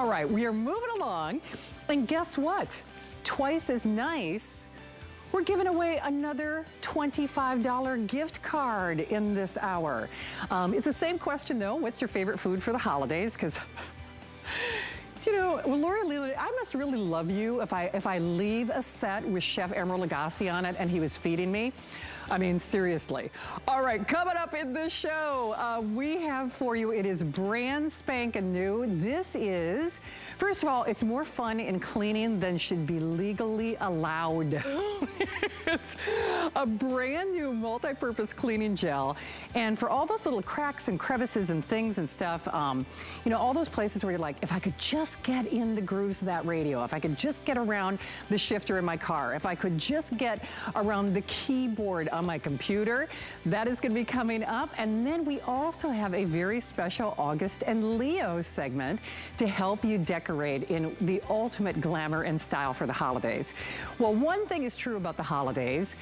All right, we are moving along. And guess what? Twice as nice. We're giving away another $25 gift card in this hour. Um, it's the same question though. What's your favorite food for the holidays? Because you know, well, Lori Leland, I must really love you if I if I leave a set with Chef Emeril Lagasse on it and he was feeding me. I mean, seriously. All right, coming up in the show, uh, we have for you, it is brand spanking new. This is, first of all, it's more fun in cleaning than should be legally allowed. it's a brand new multi-purpose cleaning gel. And for all those little cracks and crevices and things and stuff, um, you know, all those places where you're like, if I could just get in the grooves of that radio, if I could just get around the shifter in my car, if I could just get around the keyboard on my computer. That is going to be coming up. And then we also have a very special August and Leo segment to help you decorate in the ultimate glamour and style for the holidays. Well, one thing is true about the holidays.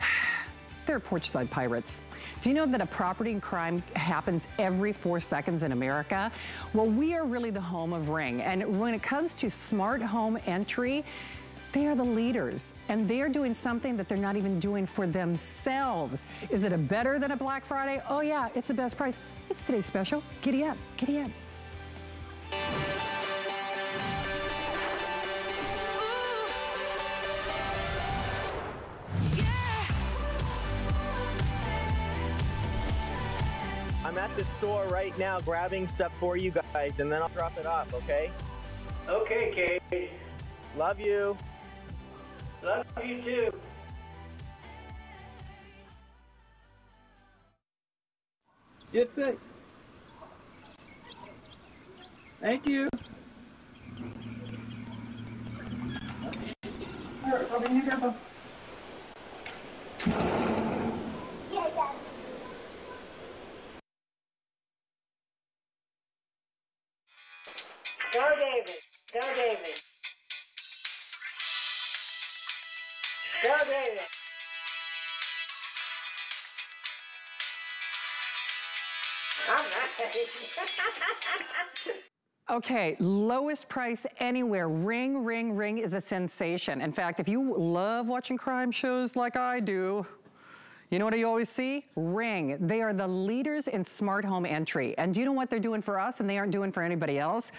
They're porchside pirates. Do you know that a property crime happens every four seconds in America? Well, we are really the home of Ring. And when it comes to smart home entry, they are the leaders, and they are doing something that they're not even doing for themselves. Is it a better than a Black Friday? Oh yeah, it's the best price. It's today's special. Giddy up, giddy up. I'm at the store right now grabbing stuff for you guys, and then I'll drop it off, okay? Okay, Kate. Love you. Love you too. Get sick. Thank you. All right, I'll be here, Okay, lowest price anywhere. Ring, ring, ring is a sensation. In fact, if you love watching crime shows like I do, you know what I always see? Ring. They are the leaders in smart home entry. And do you know what they're doing for us and they aren't doing for anybody else?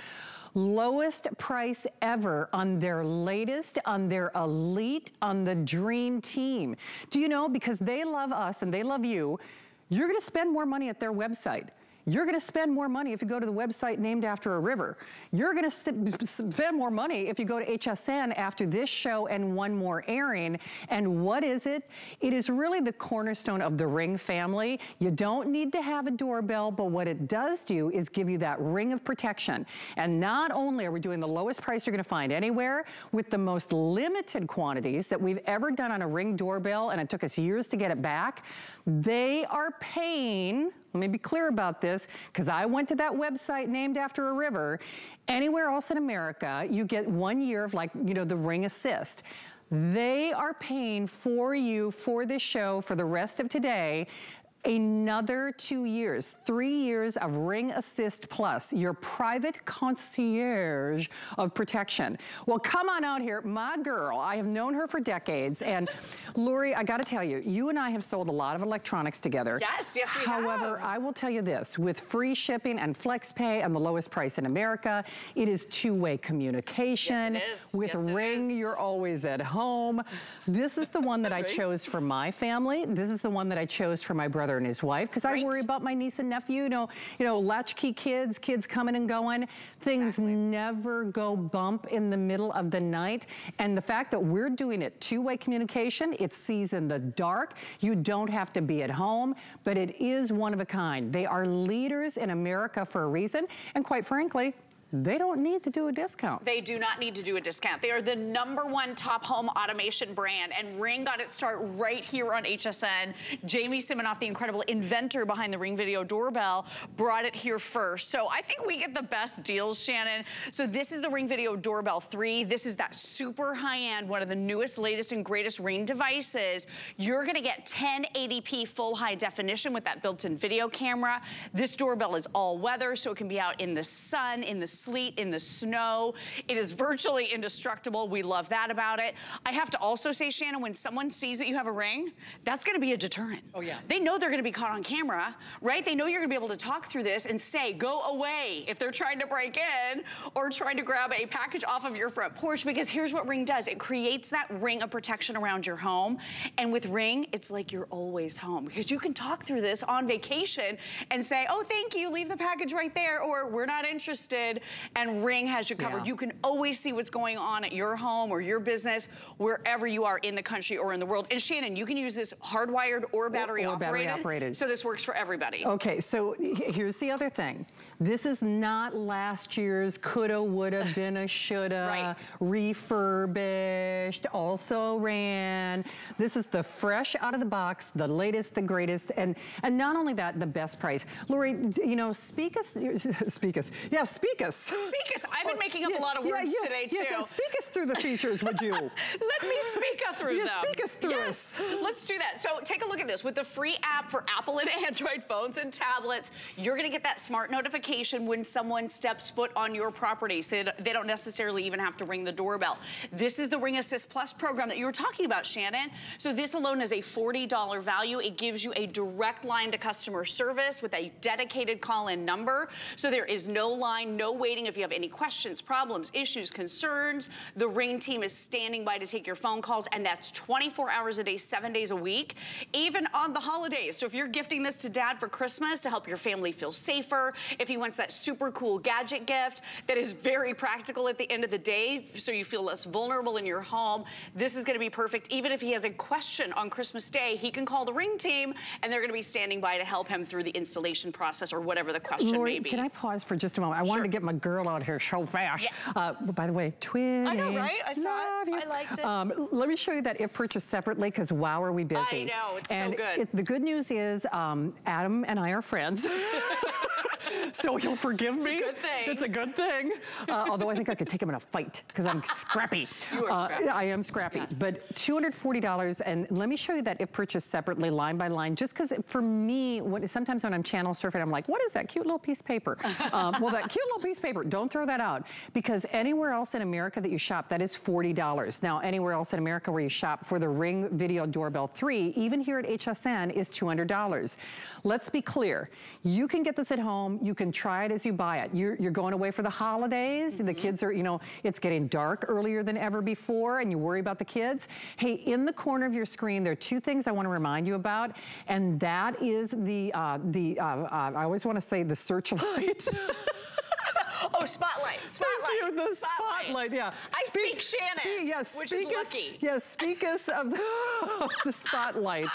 Lowest price ever on their latest, on their elite, on the dream team. Do you know? Because they love us and they love you, you're gonna spend more money at their website. You're gonna spend more money if you go to the website named after a river. You're gonna spend more money if you go to HSN after this show and one more airing. And what is it? It is really the cornerstone of the Ring family. You don't need to have a doorbell, but what it does do is give you that ring of protection. And not only are we doing the lowest price you're gonna find anywhere, with the most limited quantities that we've ever done on a Ring doorbell, and it took us years to get it back, they are paying let me be clear about this because I went to that website named after a river. Anywhere else in America, you get one year of like, you know, the ring assist. They are paying for you for this show for the rest of today another two years, three years of Ring Assist Plus, your private concierge of protection. Well, come on out here. My girl, I have known her for decades. And Lori, I gotta tell you, you and I have sold a lot of electronics together. Yes, yes we However, have. I will tell you this, with free shipping and flex pay and the lowest price in America, it is two-way communication. Yes, it is. With Yes, Ring, you're always at home. This is the one that I chose for my family. This is the one that I chose for my brother and his wife because I worry about my niece and nephew. You know, you know, latchkey kids, kids coming and going. Things Exactly. never go bump in the middle of the night. And the fact that we're doing it two-way communication, it sees in the dark. You don't have to be at home, but it is one of a kind. They are leaders in America for a reason. And quite frankly, they don't need to do a discount. They do not need to do a discount. They are the number one top home automation brand and Ring got its start right here on HSN. Jamie Siminoff, the incredible inventor behind the Ring Video Doorbell, brought it here first. So I think we get the best deals, Shannon. So this is the Ring Video Doorbell 3. This is that super high-end, one of the newest, latest, and greatest Ring devices. You're gonna get 1080p full high definition with that built-in video camera. This doorbell is all weather, so it can be out in the sun, in the sleet, in the snow. It is virtually indestructible. We love that about it. I have to also say, Shannon, when someone sees that you have a ring, that's gonna be a deterrent. Oh, yeah. They know they're gonna be caught on camera, right? They know you're gonna be able to talk through this and say, go away if they're trying to break in or trying to grab a package off of your front porch because here's what Ring does. It creates that ring of protection around your home. And with Ring, it's like you're always home because you can talk through this on vacation and say, oh, thank you, leave the package right there, or we're not interested. And Ring has you covered. Yeah. You can always see what's going on at your home or your business, wherever you are in the country or in the world. And Shannon, you can use this hardwired or battery or battery operated. operated. So this works for everybody. Okay, so here's the other thing. This is not last year's coulda, woulda, been a shoulda, Right. refurbished, also ran. This is the fresh out of the box, the latest, the greatest, and and not only that, the best price. Lori, you know, speak us, speak us, yeah, speak us. Speak us. I've been oh, making up Yeah, a lot of yeah, words yes, today too. Yes, speak us through the features, would you? Let me speak us through Yeah, them. speak us through yes. Let's do that. So take a look at this. With the free app for Apple and Android phones and tablets, you're gonna get that smart notification when someone steps foot on your property. So they- they don't necessarily even have to ring the doorbell. This is the Ring Assist Plus program that you were talking about, Shannon. So this alone is a $40 value. It gives you a direct line to customer service with a dedicated call-in number. So there is no line, no waiting. If you have any questions, problems, issues, concerns, the Ring team is standing by to take your phone calls, and that's 24 hours a day, seven days a week, even on the holidays. So if you're gifting this to dad for Christmas to help your family feel safer, if he wants that super cool gadget gift that is very practical at the end of the day, so you feel less vulnerable in your home, this is gonna be perfect. Even if he has a question on Christmas Day, he can call the Ring team, and they're gonna be standing by to help him through the installation process or whatever the question Lori, may be. can I pause for just a moment? I wanted to get my girl out here so fast. Yes. Uh, by the way, twin. I know, right? I saw it. You. I liked it. Um, let me show you that if purchased separately, because wow, are we busy. I know, it's so and good. It, the good news is um, Adam and I are friends. so he'll forgive me. good thing. It's a good thing. Uh, although I think I could take him in a fight because I'm scrappy. You are Uh, scrappy. I am scrappy. Yes. But $240, and let me show you that if purchased separately, line by line, just because for me, when, sometimes when I'm channel surfing, I'm like, what is that cute little piece of paper? um, well, that cute little piece paper, don't throw that out because anywhere else in America that you shop, that is $40. Now, anywhere else in America where you shop for the Ring Video Doorbell 3, even here at HSN, is $200. Let's be clear. You can get this at home. You can try it as you buy it. You're, you're going away for the holidays. The kids are, you know, it's getting dark earlier than ever before and you worry about the kids. Hey, in the corner of your screen, there are two things I want to remind you about, and that is the, uh, the uh, uh, I always want to say the searchlight. Oh, spotlight, spotlight. Thank you, the spotlight, yeah. I speak Shannon, speak- yes, which speak is us, lucky. Yes, speak us of, of the spotlight.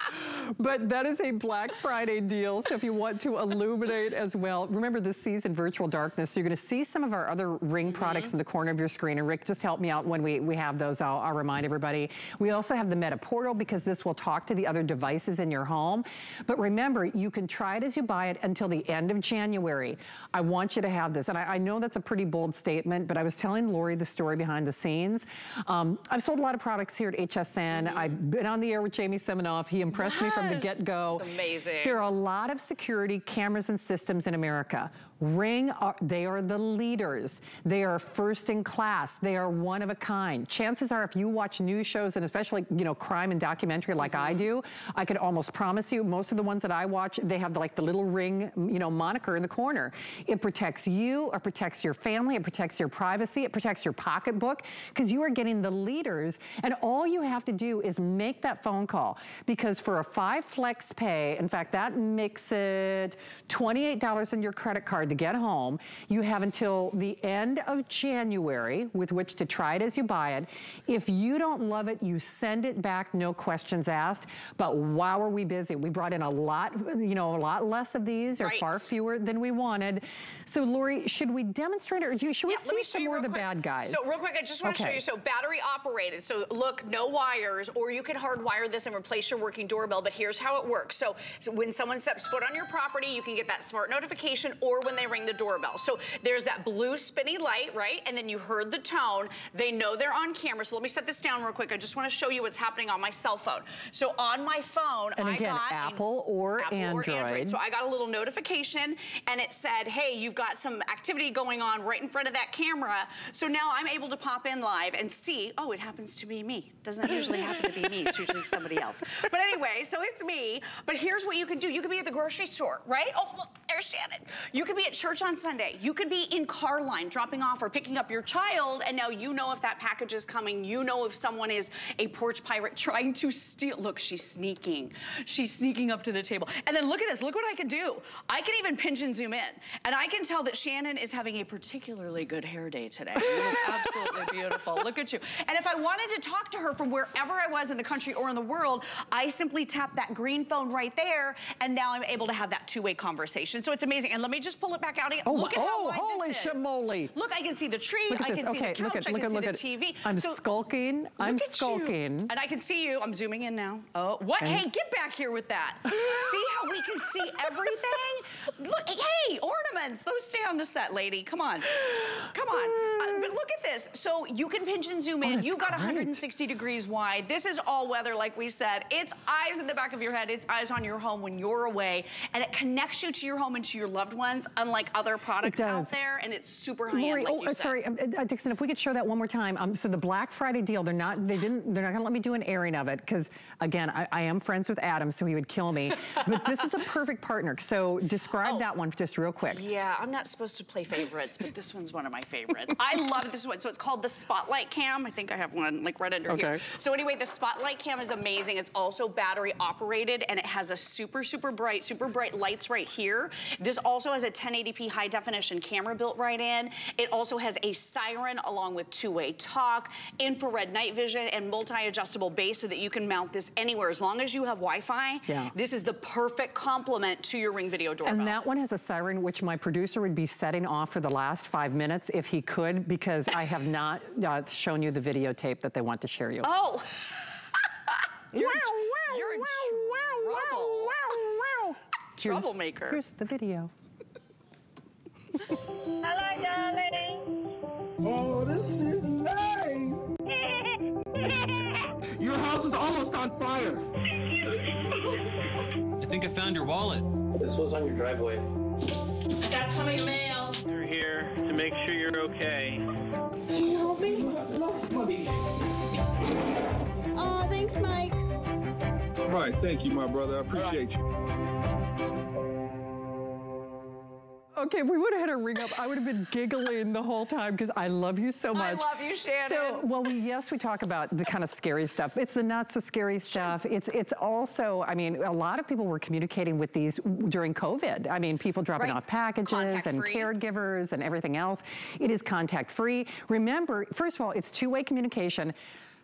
But that is a Black Friday deal, so if you want to illuminate as well, remember this season, Virtual Darkness, so you're gonna see some of our other Ring Mm-hmm. products in the corner of your screen, and Rick, just help me out when we, we have those, I'll, I'll remind everybody. We also have the Meta Portal because this will talk to the other devices in your home. But remember, you can try it as you buy it until the end of January. I want you to have this, and I, I know that's a pretty bold statement, but I was telling Lori the story behind the scenes. Um, I've sold a lot of products here at HSN. I've been on the air with Jamie Siminoff. He impressed me from the get-go. Amazing. There are a lot of security cameras and systems in America. Ring, are, they are the leaders. They are first in class. They are one of a kind. Chances are if you watch news shows and especially, you know, crime and documentary like I Mm-hmm. do, I could almost promise you most of the ones that I watch, they have like the little ring, you know, moniker in the corner. It protects you, it protects your family, it protects your privacy, it protects your pocketbook because you are getting the leaders and all you have to do is make that phone call because for a five flex pay, in fact, that makes it $28 in your credit card to get home. You have until the end of January with which to try it as you buy it. If you don't love it, you send it back, no questions asked. But wow, are we busy. We brought in a lot, you know, a lot less of these or Right. far fewer than we wanted. So Lori, should we demonstrate it or should we Yeah, see some more of the quick. bad guys? So real quick, I just want to show you. So battery operated. So look, no wires, or you can hardwire this and replace your working doorbell. But here's how it works. So, so when someone steps foot on your property, you can get that smart notification, or when they ring the doorbell. So there's that blue spinny light, right? And then you heard the tone. They know they're on camera. So let me set this down real quick. I just want to show you what's happening on my cell phone. So on my phone, And I again, got Apple or Apple Android. So I got a little notification, and it said, "Hey, you've got some activity going." on right in front of that camera. So now I'm able to pop in live and see, oh, it happens to be me. Doesn't usually happen to be me, it's usually somebody else. But anyway, so it's me. But here's what you can do. You could be at the grocery store, right? Oh, look, there's Shannon. You could be at church on Sunday. You could be in car line dropping off or picking up your child, and now you know if that package is coming. You know if someone is a porch pirate trying to steal. Look, she's sneaking. She's sneaking up to the table. And then look at this. Look what I can do. I can even pinch and zoom in. And I can tell that Shannon is having a particularly good hair day today. You look absolutely beautiful. Look at you. And if I wanted to talk to her from wherever I was in the country or in the world, I simply tap that green phone right there, and now I'm able to have that two-way conversation. So it's amazing. And let me just pull it back out. Oh, look at how oh, wide holy shamoly. Look, I can see the tree. Look at I this. can see Okay, the look couch. at- look at- look the at- TV. I'm So- skulking. I'm at you. skulking. And I can see you. I'm zooming in now. Oh, what? Okay. Hey, get back here with that. see how we can see everything? Look, hey, ornaments. Those stay on the set, lady. Come on. Come on. Uh, but look at this. So you can pinch and zoom in. Oh, You've got great. 160 degrees wide. This is all weather, like we said. It's eyes in the back of your head. It's eyes on your home when you're away. And it connects you to your home and to your loved ones, unlike other products out there. And it's super high-end, like oh, you uh, said. sorry, um, uh, Dixon, if we could show that one more time. Um, so the Black Friday deal, they're not, they didn't, they're not gonna let me do an airing of it because, again, I, I am friends with Adam, so he would kill me. but this is a perfect partner. So describe Oh. that one just real quick. Yeah, I'm not supposed to play favorites, but this one's one of my favorites. I love this one. So it's called the Spotlight Cam. I think I have one like right under here. Okay. So anyway, the Spotlight Cam is amazing. It's also battery operated and it has a super, super bright, super bright lights right here. This also has a 1080p high definition camera built right in. It also has a siren along with two-way talk, infrared night vision, and multi-adjustable base so that you can mount this anywhere. As long as you have Wi-Fi, Yeah. this is the perfect complement to your Ring Video doorbell. And that one has a siren, which my producer would be setting off for the last five minutes if he could, because I have not uh, shown you the videotape that they want to share you. Oh. you're, in, you're in trouble. Here's- Troublemaker. Here's the video. Hello, darling. Oh, this is nice. Your house is almost on fire. I think I found your wallet. This was on your driveway. I got some of your mail. We're here to make sure you're okay. Can you help me? Oh, thanks, Mike. All right, thank you, my brother. I appreciate you. Okay, if we would have had a ring up, I would have been giggling the whole time because I love you so much. I love you, Shannon. So, well, we, yes, we talk about the kind of scary stuff. It's the not so scary stuff. It's it's also, I mean, a lot of people were communicating with these during COVID. I mean, people dropping Right. off packages and Contact-free. caregivers and everything else. It is contact free. Remember, first of all, it's two-way communication.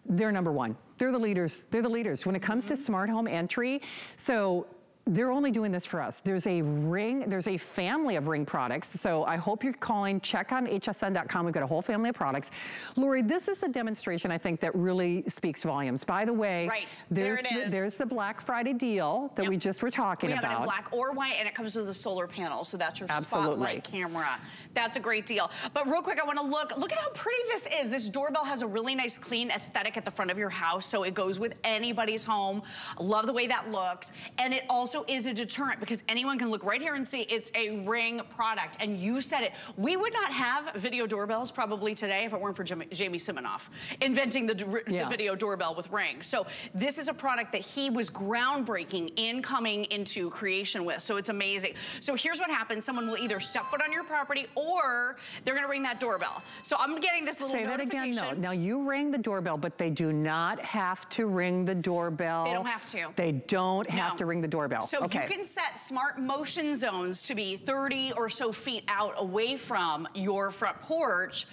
They're number one. They're the leaders. They're the leaders when it comes to mm-hmm. smart home entry. So they're only doing this for us. There's a ring, there's a family of ring products. So I hope you're calling, check on hsn.com. We've got a whole family of products. Lori, this is the demonstration I think that really speaks volumes. By the way, Right. There there's, it the, there's the Black Friday deal that Yep. we just were talking we have about. it in black or white, and it comes with a solar panel, so that's your Absolutely. spotlight camera. That's a great deal. But real quick, I want to look. Look at how pretty this is. This doorbell has a really nice, clean aesthetic at the front of your house, so it goes with anybody's home. Love the way that looks, and it also is a deterrent because anyone can look right here and see it's a Ring product. And you said it. We would not have video doorbells probably today if it weren't for Jim- Jamie Siminoff inventing the, Yeah. the video doorbell with Ring. So this is a product that he was groundbreaking in coming into creation with. So it's amazing. So here's what happens. Someone will either step foot on your property or they're gonna ring that doorbell. So I'm getting this little Say that again, no. Now you ring the doorbell, but they do not have to ring the doorbell. They don't have to. They don't have No. to ring the doorbell. So okay. you can set smart motion zones to be 30 or so feet out away from your front porch.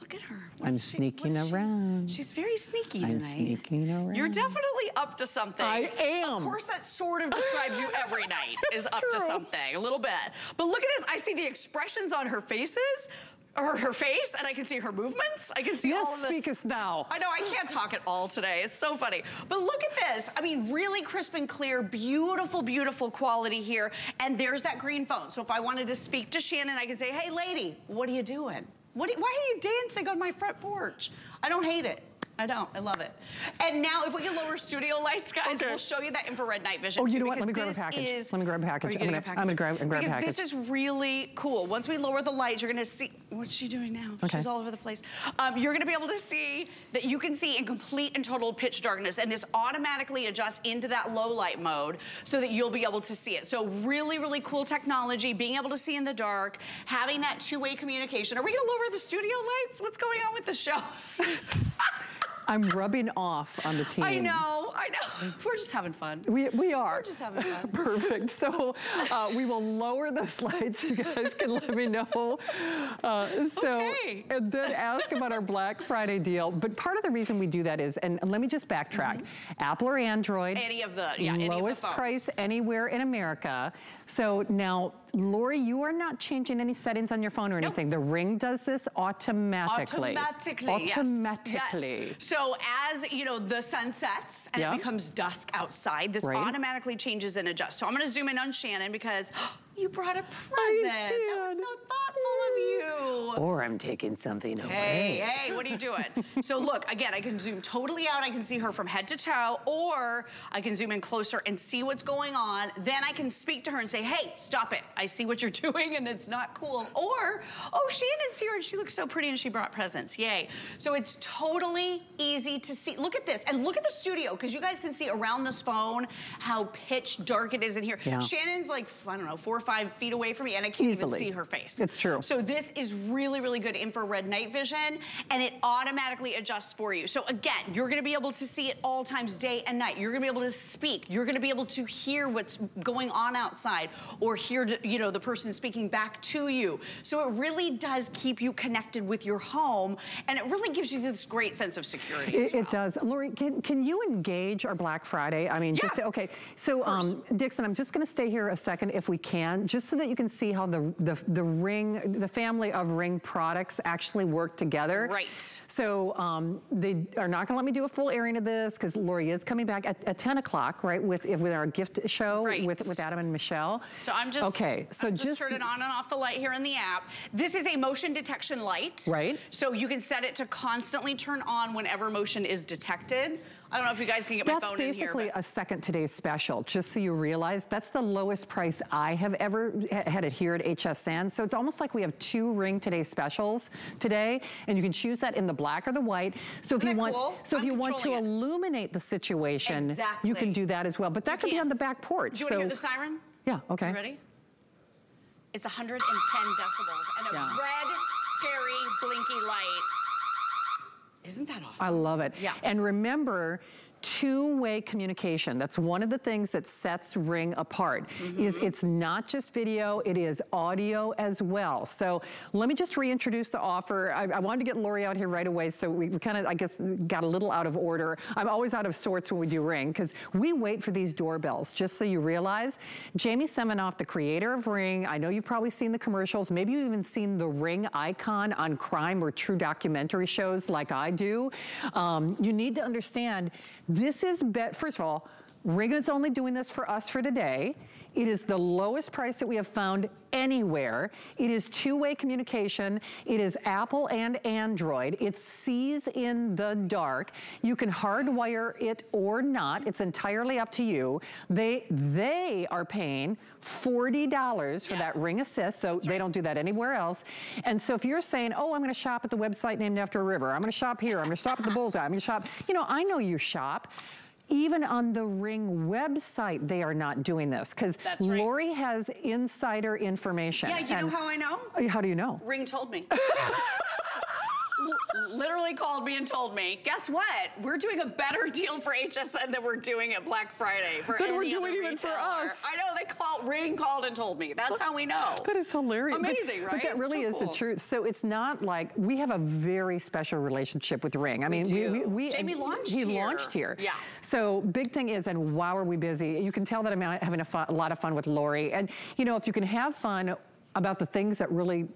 Look at her. What I'm she- sneaking is she- around. She's very sneaky tonight. I'm sneaking around. You're definitely up to something. I am. Of course, that sort of describes you every night is up to something, a little bit. But look at this. I see the expressions on her faces, or her face, and I can see her movements. I can see all Yes, of the. speak us now. I know, I can't talk at all today. It's so funny. But look at this. I mean, really crisp and clear, beautiful, beautiful quality here. And there's that green phone. So if I wanted to speak to Shannon, I could say, hey, lady, what are you doing? What, why are you dancing on my front porch? I don't hate it. I don't. I love it. And now, if we can lower studio lights, guys, Okay. we'll show you that infrared night vision. Oh, you too, know what? Let me grab a package. is- Let me grab a package. I'm gonna- a I'm gonna grab- grab a because package. this is really cool. Once we lower the lights, you're gonna see. What's she doing now? Okay. She's all over the place. Um, you're gonna be able to see that you can see in complete and total pitch darkness, and this automatically adjusts into that low light mode so that you'll be able to see it. So really, really cool technology, being able to see in the dark, having that two-way communication. Are we gonna lower the studio lights? What's going on with the show? I'm rubbing off on the team. I know, I know. We're just having fun. We, we are. We're just having fun. Perfect. So uh, we will lower those lights. You guys can let me know. Uh, so, Okay. and then ask about our Black Friday deal. But part of the reason we do that is, and let me just backtrack, Apple or Android. Any of the, yeah, any of the lowest price anywhere in America. So now, Lori, you are not changing any settings on your phone or anything. The Ring does this automatically. Automatically, yes. Yes. So as, you know, the sun sets and Yeah. it becomes dusk outside, this Right. automatically changes and adjusts. So I'm gonna zoom in on Shannon because you brought a present. That was so thoughtful of you. Or I'm taking something away. Hey, hey, what are you doing? so look, again, I can zoom totally out. I can see her from head to toe, or I can zoom in closer and see what's going on. Then I can speak to her and say, hey, stop it. I see what you're doing and it's not cool. Or, oh, Shannon's here and she looks so pretty and she brought presents. Yay. So it's totally easy to see. Look at this and look at the studio because you guys can see around this phone how pitch dark it is in here. Yeah. Shannon's like, I don't know, four or five feet away from me and I can't Easily. even see her face. It's true. So this is really, really good infrared night vision and it automatically adjusts for you. So again, you're gonna be able to see at all times, day and night. You're gonna be able to speak. You're gonna be able to hear what's going on outside or hear, you know, the person speaking back to you. So it really does keep you connected with your home and it really gives you this great sense of security It, well. it does. Lori, can, can you engage our Black Friday? I mean, just, Yeah. okay. So, um, Dixon, I'm just gonna stay here a second if we can, just so that you can see how the, the, the Ring, the family of Ring products actually work together. Right. So um, they are not gonna let me do a full airing of this because Lori is coming back at, at 10 o'clock, right, with, with our gift show Right. with, with Adam and Michelle. So I'm just Okay, so I'm just, just, turning on and off the light here in the app. This is a motion detection light. Right. So you can set it to constantly turn on whenever motion is detected. I don't know if you guys can get my That's phone basically in here. a second today's special, just so you realize. That's the lowest price I have ever had it here at HSN. So it's almost like we have two Ring Today specials today, and you can choose that in the black or the white. So if Isn't you want, cool? so if I'm you want to it. illuminate the situation, you can do that as well. But that You could be on the back porch. Do you so want to hear the siren? yeah, okay. You ready? It's 110 decibels and a Yeah. red, scary, blinky light. Isn't that awesome? I love it. Yeah. And remember, two-way communication. That's one of the things that sets Ring apart. Is Mm-hmm. it's not just video, it is audio as well. So let me just reintroduce the offer. I, I wanted to get Lori out here right away, so we, we kind of, I guess, got a little out of order. I'm always out of sorts when we do Ring because we wait for these doorbells. Just so you realize, Jamie Siminoff, the creator of Ring. I know you've probably seen the commercials. Maybe you've even seen the Ring icon on crime or true documentary shows like I do. Um, you need to understand this is bet. First of all, Ring only doing this for us for today. It is the lowest price that we have found anywhere. It is two-way communication. It is Apple and Android. It sees in the dark. You can hardwire it or not. It's entirely up to you. They they are paying $40 for Yeah. that Ring Assist, so they don't do that anywhere else. And so if you're saying, oh, I'm gonna shop at the website named after a river, I'm gonna shop here, I'm gonna shop at the Bullseye, I'm gonna shop, you know, I know you shop. Even on the Ring website, they are not doing this because right. Lori has insider information. yeah, you know how I know? How do you know? Ring told me. Literally called me and told me, guess what? We're doing a better deal for HSN than we're doing at Black Friday for Than we're doing even for us. I know, they called, Ring called and told me. That's how we know. That is hilarious. Amazing, But right? But that really So is cool. the truth. So it's not like we have a very special relationship with Ring. I mean, we Jamie launched he here. launched here. Yeah. So big thing is, and wow, are we busy? You can tell that I'm having a, fun, a lot of fun with Lori. And you know, if you can have fun about the things that really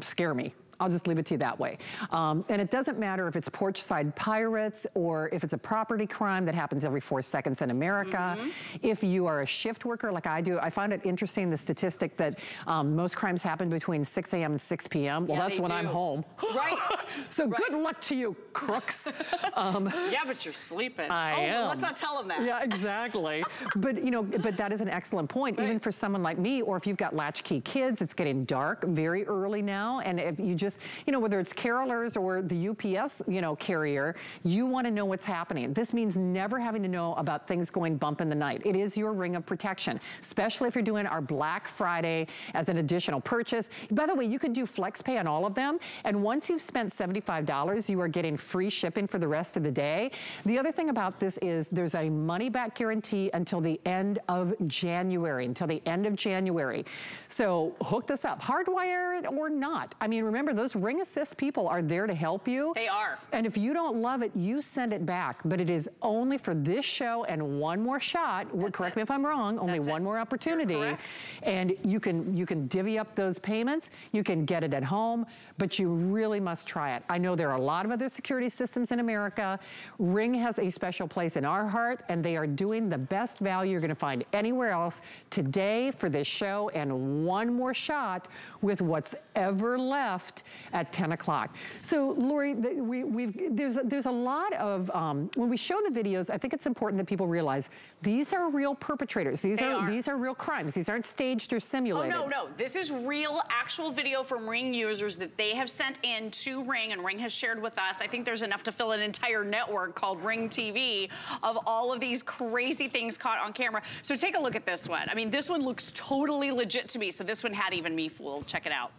scare me. I'll just leave it to you that way. Um, and it doesn't matter if it's porch side pirates or if it's a property crime that happens every four seconds in America. Mm-hmm. If you are a shift worker like I do, I find it interesting the statistic that um, most crimes happen between 6 a.m. and 6 p.m. Well, Yeah, that's when I'm home. Right. so good luck to you, crooks. um, Yeah, but you're sleeping. I oh, am. let's not tell them that. Yeah, exactly. but you know, but that is an excellent point, even for someone like me, or if you've got latchkey kids, it's getting dark very early now, and if you just, you know, whether it's carolers or the UPS, you know, carrier, you want to know what's happening. This means never having to know about things going bump in the night. It is your ring of protection, especially if you're doing our Black Friday as an additional purchase. By the way, you could do flex pay on all of them, and once you've spent $75, you are getting free shipping for the rest of the day. The other thing about this is there's a money back guarantee until the end of January, until the end of January. So hook this up, hardwired or not. I mean, remember those Ring Assist people are there to help you. They are. And if you don't love it, you send it back. But it is only for this show and one more shot. That's Correct it. me if I'm wrong. Only That's it. one more opportunity. And you can you can divvy up those payments. You can get it at home, but you really must try it. I know there are a lot of other security systems in America. Ring has a special place in our heart, and they are doing the best value you're going to find anywhere else today for this show, and one more shot with what's ever left at 10 o'clock. So, Lori, the, we, we've there's there's a lot of um, when we show the videos. I think it's important that people realize these are real perpetrators. These are, are. these are real crimes. These aren't staged or simulated. Oh, no, no. This is real, actual video from Ring users that they have sent in to Ring, and Ring has shared with us. I think there's enough to fill an entire network called Ring TV of all of these crazy things caught on camera. So take a look at this one. I mean, this one looks totally legit to me, so this one had even me fooled. Check it out.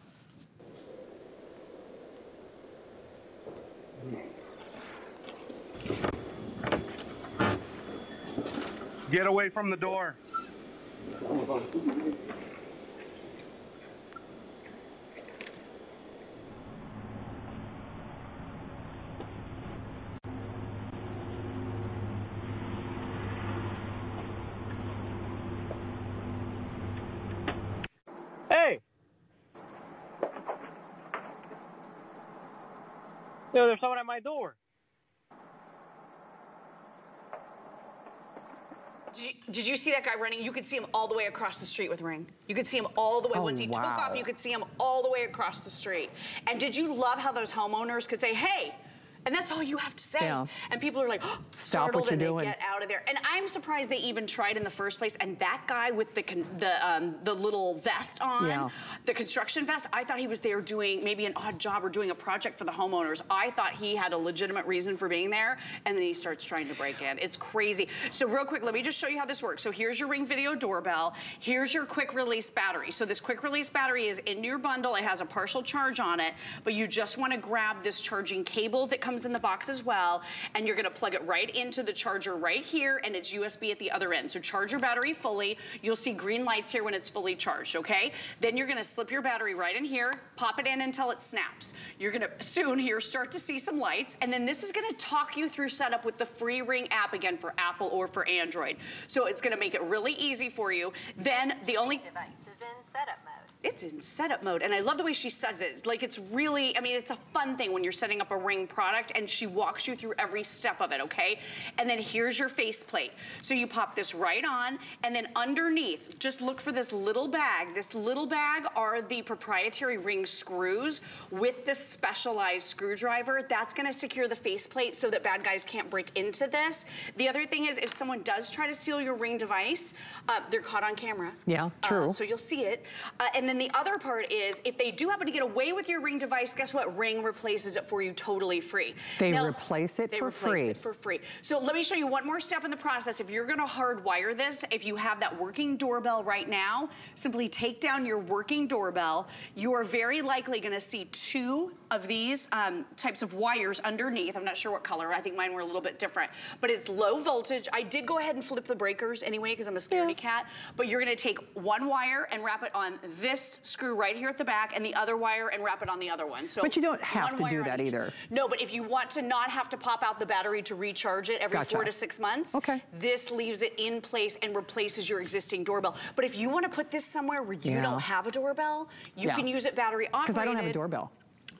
Get away from the door. Hey! Yo, there's someone at my door. Did you, did you see that guy running? You could see him all the way across the street with Ring. You could see him all the way. Oh, Once he took off, you could see him all the way across the street. And did you love how those homeowners could say, hey, and that's all you have to say. Yeah. And people are like, oh, Stop startled what you're and they doing. get out of there. And I'm surprised they even tried in the first place. And that guy with the the um, the little vest on, Yeah. the construction vest, I thought he was there doing maybe an odd job or doing a project for the homeowners. I thought he had a legitimate reason for being there, and then he starts trying to break in. It's crazy. So real quick, let me just show you how this works. So here's your Ring Video doorbell. Here's your quick release battery. So this quick release battery is in your bundle. It has a partial charge on it, but you just want to grab this charging cable that comes in the box as well, and you're going to plug it right into the charger right here, and it's USB at the other end. So charge your battery fully. You'll see green lights here when it's fully charged, okay? Then you're going to slip your battery right in here, pop it in until it snaps. You're going to soon here start to see some lights, and then this is going to talk you through setup with the free Ring app again for Apple or for Android. So it's going to make it really easy for you. Then the only device is in setup mode. It's in setup mode and i love the way she says it. Like it's really i mean it's a fun thing when you're setting up a ring product and she walks you through every step of it okay? And then here's your faceplate. So you pop this right on and then underneath just look for this little bag. This little bag are the proprietary ring screws with the specialized screwdriver. That's going to secure the faceplate so that bad guys can't break into this. The other thing is if someone does try to steal your ring device uh, they're caught on camera. Yeah, Uh, true. so you'll see it. Uh, and then the other part is if they do happen to get away with your Ring device, guess what? Ring replaces it for you totally free. They replace it they for replace free. it for free. So let me show you one more step in the process. If you're gonna hardwire this, if you have that working doorbell right now, simply take down your working doorbell. You are very likely gonna see two of these um, types of wires underneath. I'm not sure what color. I think mine were a little bit different. But it's low voltage. I did go ahead and flip the breakers anyway because I'm a scaredy cat. But you're gonna take one wire and wrap it on this screw right here at the back and the other wire and wrap it on the other one. So But you don't have to do that each. either. No, but if you want to not have to pop out the battery to recharge it every Gotcha. four to six months, Okay. this leaves it in place and replaces your existing doorbell. But if you want to put this somewhere where you Yeah. don't have a doorbell, you Yeah. can use it battery operated. Because I don't have a doorbell.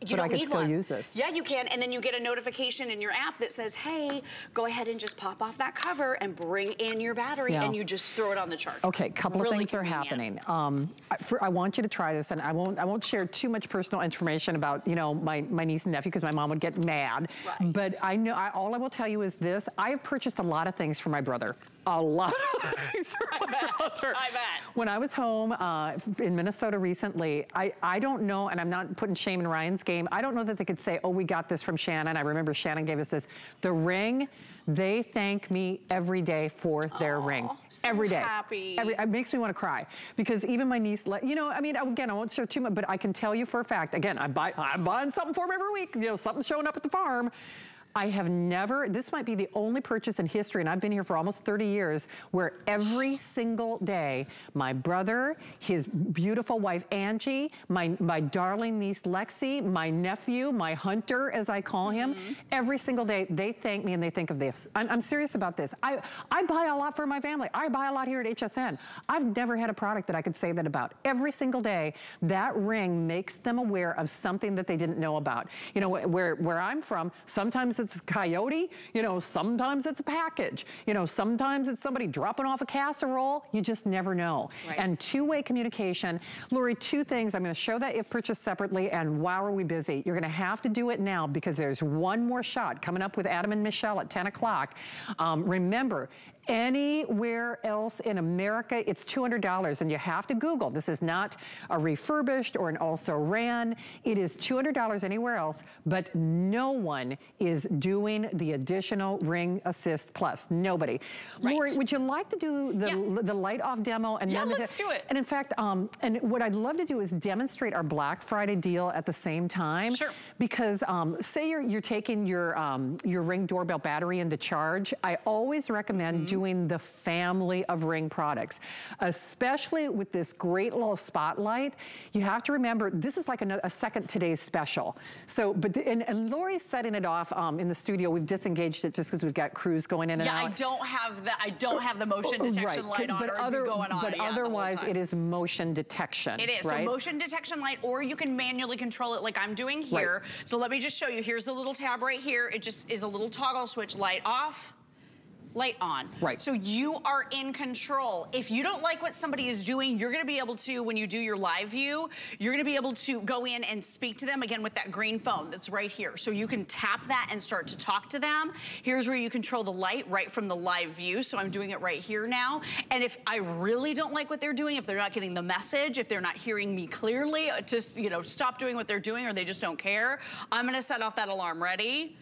You but I don't could need still one. use this. Yeah, you can. And then you get a notification in your app that says, hey, go ahead and just pop off that cover and bring in your battery Yeah. and you just throw it on the charger. Okay, a couple Really of things are happening. Um, I, for, I want you to try this, and I won't. I won't share too much personal information about you know my my niece and nephew because my mom would get mad. Right. But I know. I, all I will tell you is this: I have purchased a lot of things for my brother. A lot of things for bet. I bet. When I was home uh, in Minnesota recently, I, I don't know, and I'm not putting shame in Ryan's game. I don't know that they could say, "Oh, we got this from Shannon." I remember Shannon gave us this. The ring. They thank me every day for their ring. so every day. happy. Every, it makes me want to cry because even my niece, let- you know, I mean, again, I won't share too much, but I can tell you for a fact. Again, I buy, I'm buying something for him every week. You know, something's showing up at the farm. I have never, this might be the only purchase in history, and I've been here for almost 30 years, where every single day, my brother, his beautiful wife Angie, my, my darling niece Lexi, my nephew, my hunter, as I call him, mm-hmm. every single day, they thank me and they think of this. I'm, I'm serious about this. I, I buy a lot for my family. I buy a lot here at HSN. I've never had a product that I could say that about. Every single day, that ring makes them aware of something that they didn't know about. You know, where, where I'm from, sometimes it's a coyote, you know, sometimes it's a package, you know, sometimes it's somebody dropping off a casserole. You just never know. Right. And two-way communication. Lori, two things. I'm going to show that if purchased separately, and wow, are we busy. You're going to have to do it now because there's one more shot coming up with Adam and Michelle at 10 o'clock. Um, remember, anywhere else in America, it's $200 and you have to Google. This is not a refurbished or an also ran. It is $200 anywhere else, but no one is doing the additional Ring Assist Plus. Nobody. Right. Lori, would you like to do the, Yeah. the light off demo? And Yeah, let's do it. And in fact, um, and what I'd love to do is demonstrate our Black Friday deal at the same time. Sure. Because um, say you're, you're taking your, um, your Ring doorbell battery into charge, I always recommend Mm-hmm. doing the family of Ring products, especially with this great little spotlight. You have to remember, this is like a, a second today's special. So, but, the, and, and Lori's setting it off um, in the studio. We've disengaged it just because we've got crews going in and Yeah, out. I don't have the I don't have the motion detection light on but or other, going on. But yeah, otherwise, it is motion detection. It is. right? So motion detection light, or you can manually control it like I'm doing here. So let me just show you. Here's the little tab right here. It just is a little toggle switch, light off, light on. Right. So you are in control. If you don't like what somebody is doing, you're gonna be able to, when you do your live view, you're gonna be able to go in and speak to them again with that green phone that's right here. So you can tap that and start to talk to them. Here's where you control the light right from the live view. So I'm doing it right here now. And if I really don't like what they're doing, if they're not getting the message, if they're not hearing me clearly, uh, to you know, stop doing what they're doing or they just don't care, I'm gonna set off that alarm. Ready?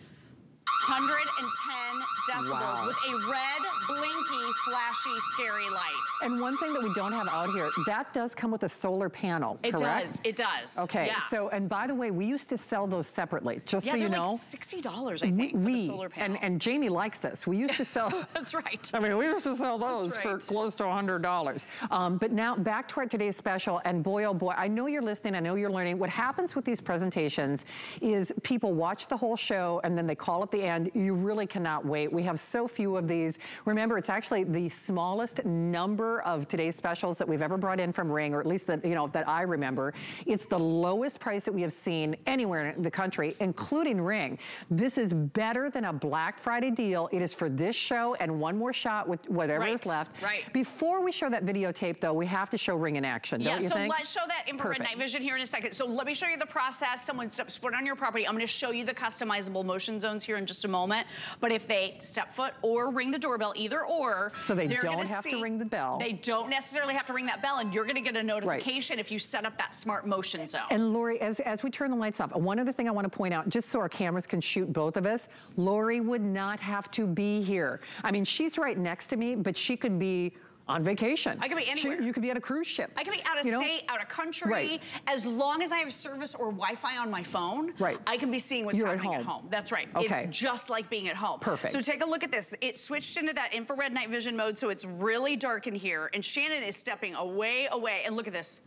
110 decibels Wow. with a red, blinky, flashy, scary light. And one thing that we don't have out here, that does come with a solar panel, It correct? does, it does. Okay, yeah. so, and by the way, we used to sell those separately, just yeah, so you they're know. like $60, I think, for the solar panel. And, and Jamie likes this. We used to sell, That's right. I mean, we used to sell those for close to $100. Um, but now back to our today's special, and boy, oh boy, I know you're listening, I know you're learning. What happens with these presentations is people watch the whole show and then they call at the end. You really cannot wait. We have so few of these. Remember, it's actually the smallest number of today's specials that we've ever brought in from Ring, or at least that, you know, that I remember. It's the lowest price that we have seen anywhere in the country, including Ring. This is better than a Black Friday deal. It is for this show and one more shot with whatever is left. right. Before we show that videotape, though, we have to show Ring in action, Yeah, so think? let's show that infrared Perfect. night vision here in a second. So let me show you the process. Someone steps foot on your property. I'm gonna show you the customizable motion zones here in just a moment. But if they step foot or ring the doorbell, either or, So they don't have to ring the bell. They don't necessarily have to ring that bell and you're gonna get a notification if you set up that smart motion zone. And Lori, as, as we turn the lights off, one other thing I want to point out, just so our cameras can shoot both of us, Lori would not have to be here. I mean, she's right next to me, but she could be on vacation. I could be She- anywhere. you could be at a cruise ship. I can be out of you know? state, out of country. Right. As long as I have service or Wi-Fi on my phone, Right. I can be seeing what's You're happening at home. home. That's right. Okay. It's just like being at home. Perfect. So take a look at this. It switched into that infrared night vision mode, so it's really dark in here. And Shannon is stepping away, away. And look at this.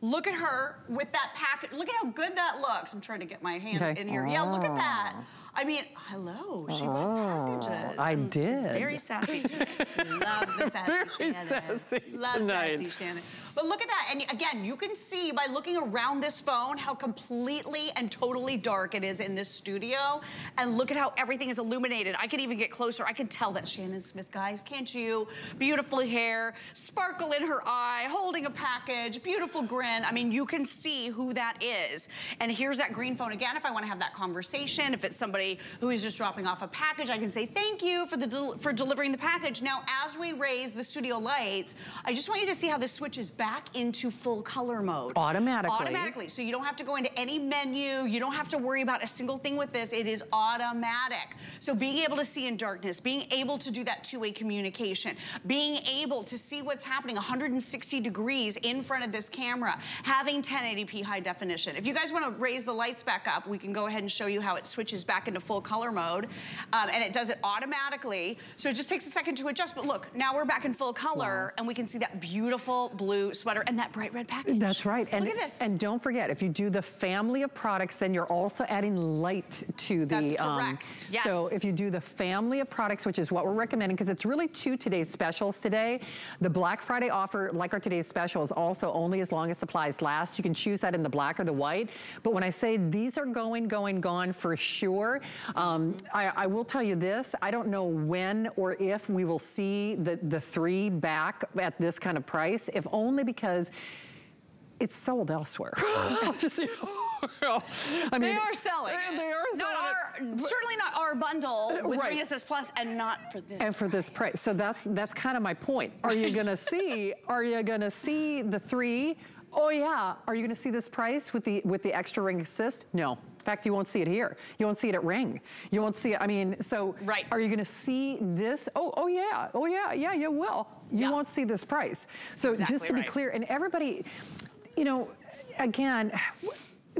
Look at her with that packet. Look at how good that looks. I'm trying to get my hand Okay. in here. Yeah, look at that. Oh. I mean, hello. She brought oh, packages. I And It's did. very sassy. Love the sassy Very Shannon. sassy Love tonight. sassy Shannon. But look at that. And again, you can see by looking around this phone how completely and totally dark it is in this studio. And look at how everything is illuminated. I can even get closer. I can tell that Shannon Smith, guys, can't you? Beautiful hair, sparkle in her eye, holding a package, beautiful grin. I mean, you can see who that is. And here's that green phone again if I want to have that conversation. If it's somebody who is just dropping off a package, I can say thank you for the del for delivering the package. Now, as we raise the studio lights, I just want you to see how this switches back into full color mode. Automatically. Automatically. So you don't have to go into any menu. You don't have to worry about a single thing with this. It is automatic. So being able to see in darkness, being able to do that two-way communication, being able to see what's happening 160 degrees in front of this camera, having 1080p high definition. If you guys want to raise the lights back up, we can go ahead and show you how it switches back into full color mode. Um, and it does it automatically. So it just takes a second to adjust. But look, now we're back in full color wow. and we can see that beautiful blue sweater and that bright red package. That's right. And, look at this. And don't forget, if you do the family of products, then you're also adding light to the... That's um, correct, um, yes. So if you do the family of products, which is what we're recommending, because it's really two today's specials today. The Black Friday offer, like our today's special, is also only as long as supplies last. You can choose that in the black or the white. But when I say these are going, going, gone for sure, um, I, I will tell you this, I don't know when or if we will see the, the three back at this kind of price, if only because it's sold elsewhere. just, I mean, they are selling. They are not selling. Our, certainly not our bundle uh, with right. Ring Assist Plus, and not for this. And for price. this price. So that's that's kind of my point. Are you going to see? Are you going to see the three? Oh yeah. Are you going to see this price with the with the extra Ring Assist? No. In fact, you won't see it here. You won't see it at Ring. You won't see it. I mean, so right. are you going to see this? Oh, oh yeah. Oh yeah. Yeah, you will. You yeah. won't see this price. So exactly just to right. be clear, and everybody, you know, again,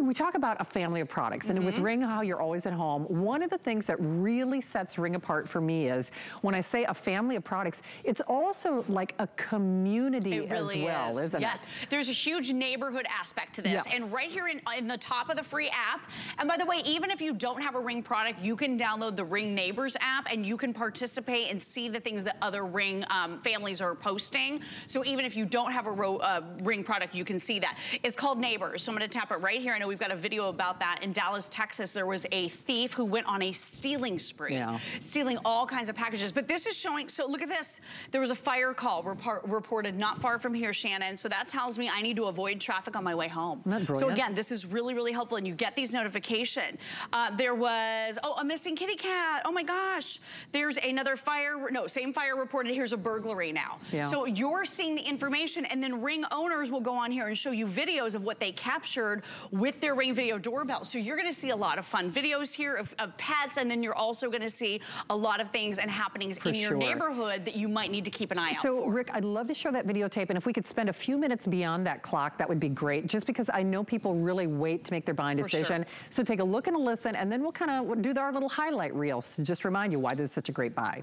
we talk about a family of products, and mm -hmm. with mm-hmm. Ring, how you're always at home. One of the things that really sets Ring apart for me is when I say a family of products, it's also like a community really as well, is. isn't yes. it? Yes, there's a huge neighborhood aspect to this, yes. and right here in, in the top of the free app. And by the way, even if you don't have a Ring product, you can download the Ring Neighbors app, and you can participate and see the things that other Ring um, families are posting. So even if you don't have a uh, Ring product, you can see that. It's called Neighbors. So I'm going to tap it right here. I know we've got a video about that. In Dallas, Texas, there was a thief who went on a stealing spree, yeah. stealing all kinds of packages. But this is showing, so look at this. There was a fire call report, reported not far from here, Shannon. So that tells me I need to avoid traffic on my way home. So again, this is really, really helpful and you get these notification. Uh, there was, oh, a missing kitty cat. Oh my gosh. There's another fire, no, same fire reported. Here's a burglary now. Yeah. So you're seeing the information and then Ring owners will go on here and show you videos of what they captured with their Ring video doorbell. So you're gonna see a lot of fun videos here of, of pets, and then you're also gonna see a lot of things and happenings for in your sure. neighborhood that you might need to keep an eye so, out for. So Rick, I'd love to show that videotape, and if we could spend a few minutes beyond that clock, that would be great, just because I know people really wait to make their buying for decision. Sure. So take a look and a listen, and then we'll kind of do our little highlight reels to just remind you why this is such a great buy.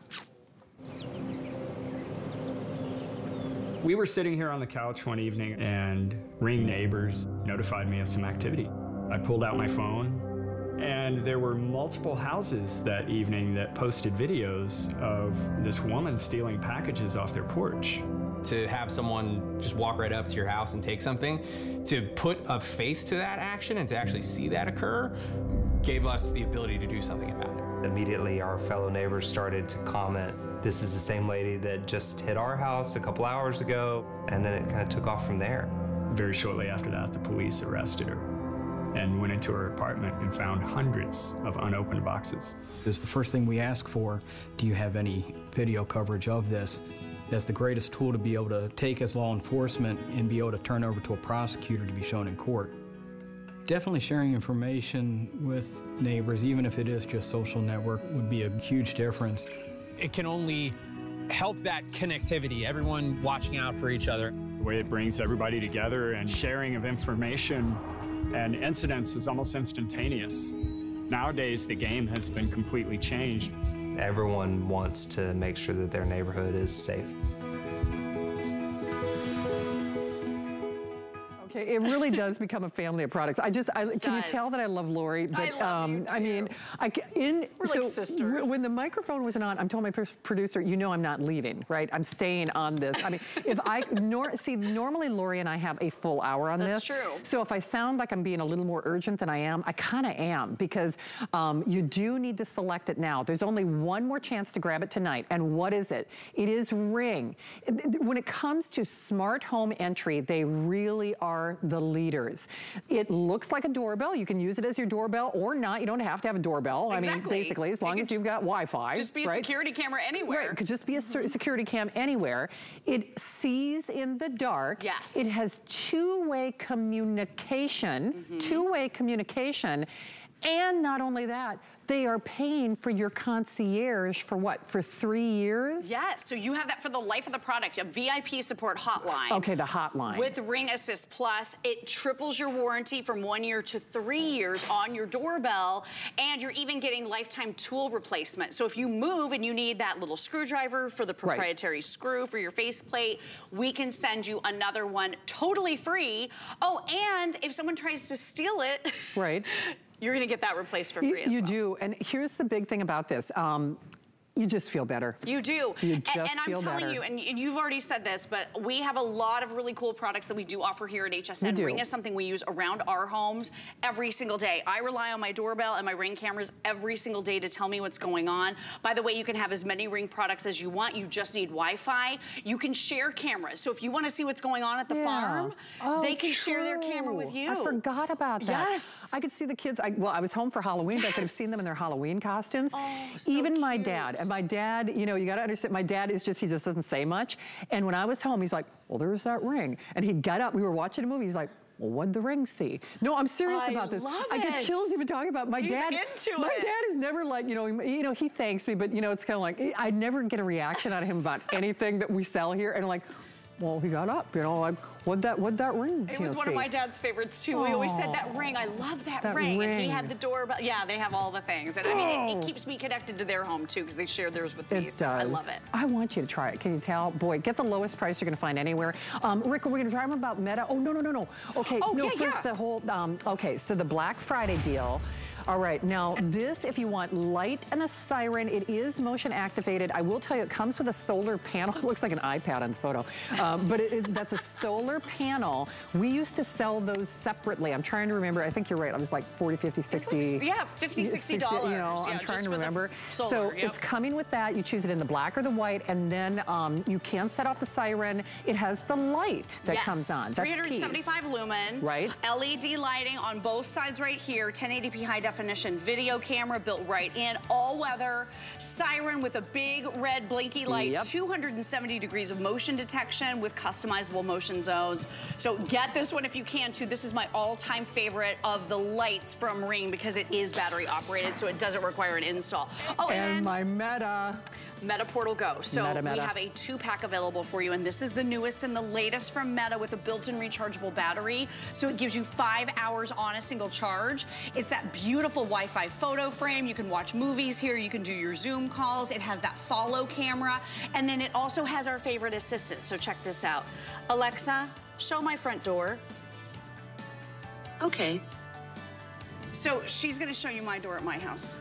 We were sitting here on the couch one evening and Ring Neighbors notified me of some activity. I pulled out my phone, and there were multiple houses that evening that posted videos of this woman stealing packages off their porch. To have someone just walk right up to your house and take something, to put a face to that action and to actually see that occur, gave us the ability to do something about it. Immediately, our fellow neighbors started to comment, this is the same lady that just hit our house a couple hours ago, and then it kind of took off from there. Very shortly after that, the police arrested her and went into her apartment and found hundreds of unopened boxes. This is the first thing we ask for. Do you have any video coverage of this? That's the greatest tool to be able to take as law enforcement and be able to turn over to a prosecutor to be shown in court. Definitely sharing information with neighbors, even if it is just social network, would be a huge difference. It can only help that connectivity, everyone watching out for each other. The way it brings everybody together and sharing of information and incidents is almost instantaneous. Nowadays, the game has been completely changed. Everyone wants to make sure that their neighborhood is safe. It really does become a family of products. I just, I, can you tell that I love Lori? But, I you I mean, I, in, We're like sisters. when the microphone wasn't on, I'm told my producer, you know I'm not leaving, right? I'm staying on this. I mean, if I, nor, see, normally Lori and I have a full hour on That's this. true. So if I sound like I'm being a little more urgent than I am, I kind of am because um, you do need to select it now. There's only one more chance to grab it tonight. And what is it? It is Ring. When it comes to smart home entry, they really are the leaders. It looks like a doorbell. You can use it as your doorbell or not. You don't have to have a doorbell. I mean, Exactly. basically, as long as you've got Wi-Fi. Just be a right? security camera anywhere. Right, it could just be a ser- security cam anywhere. It sees in the dark. Yes. It has two-way communication, Mm-hmm. two-way communication. And not only that, they are paying for your concierge for what, for three years? Yes, so you have that for the life of the product, a VIP support hotline. Okay, the hotline. With Ring Assist Plus, it triples your warranty from one year to three years on your doorbell, and you're even getting lifetime tool replacement. So if you move and you need that little screwdriver for the proprietary screw for your faceplate, we can send you another one totally free. Oh, and if someone tries to steal it, right. you're gonna get that replaced for You, free as you well. do, and here's the big thing about this. Um, you just feel better. You do. You and, just and I'm feel telling better. you, and, and you've already said this, but we have a lot of really cool products that we do offer here at HSN. We do. Ring is something we use around our homes every single day. I rely on my doorbell and my Ring cameras every single day to tell me what's going on. By the way, you can have as many Ring products as you want. You just need Wi-Fi. You can share cameras. So if you want to see what's going on at the Yeah. farm, Oh, they can share their camera with you. I forgot about that. Yes. I could see the kids. I, well, I was home for Halloween, but I could have seen them in their Halloween costumes. Oh, Even my dad. And my dad, you know, you got to understand, my dad is just, he just doesn't say much. And when I was home, he's like, well, there's that ring. And he got up, we were watching a movie, he's like, well, what'd the ring see? No, I'm serious I about this. love I get it. chills even talking about my He's dad. into my it. dad is never like, you know, he- you know, he thanks me, but you know, it's kind of like I never get a reaction out of him about anything that we sell here. And like, well, he got up, you know, like, what'd that, what'd that ring? It was know, one of my dad's favorites too. We always said that ring. I love that, That ring. And he had the doorbell. Yeah, they have all the things. And I mean, it, Oh. it keeps me connected to their home too because they share theirs with It me. does. so I love it. I want you to try it. Can you tell? Boy, get the lowest price you're going to find anywhere. Um, Rick, are we going to try them about Meta? Oh, no, no, no, no. Okay, Oh, no, yeah, first yeah. the whole, um, okay, so the Black Friday deal. All right, now this, if you want light and a siren, it is motion activated. I will tell you, it comes with a solar panel. It looks like an iPad on the photo, um, but it, it- that's a solar panel. We used to sell those separately. I'm trying to remember. I think you're right. I was like 40, 50, 60. yeah, 50, 60 dollars. You know, Yeah, I'm trying to remember. solar, so yep. it's coming with that. You choose it in the black or the white, and then um, you can set off the siren. It has the light that yes. comes on. That's key. 375 lumen. Right. LED lighting on both sides right here. 1080p high definition video camera built right in. All weather. Siren with a big red blinky light. Yep. 270 degrees of motion detection with customizable motion zones. So get this one if you can too. This is my all-time favorite of the lights from Ring because it is battery operated, so it doesn't require an install. Oh, and, And my Meta. Meta Portal Go. So Meta, we have a two-pack available for you, and this is the newest and the latest from Meta with a built-in rechargeable battery. So it gives you five hours on a single charge. It's that beautiful Wi-Fi photo frame. You can watch movies here. You can do your Zoom calls. It has that follow camera, and then it also has our favorite assistant. So check this out. Alexa, show my front door. Okay. So she's gonna show you my door at my house.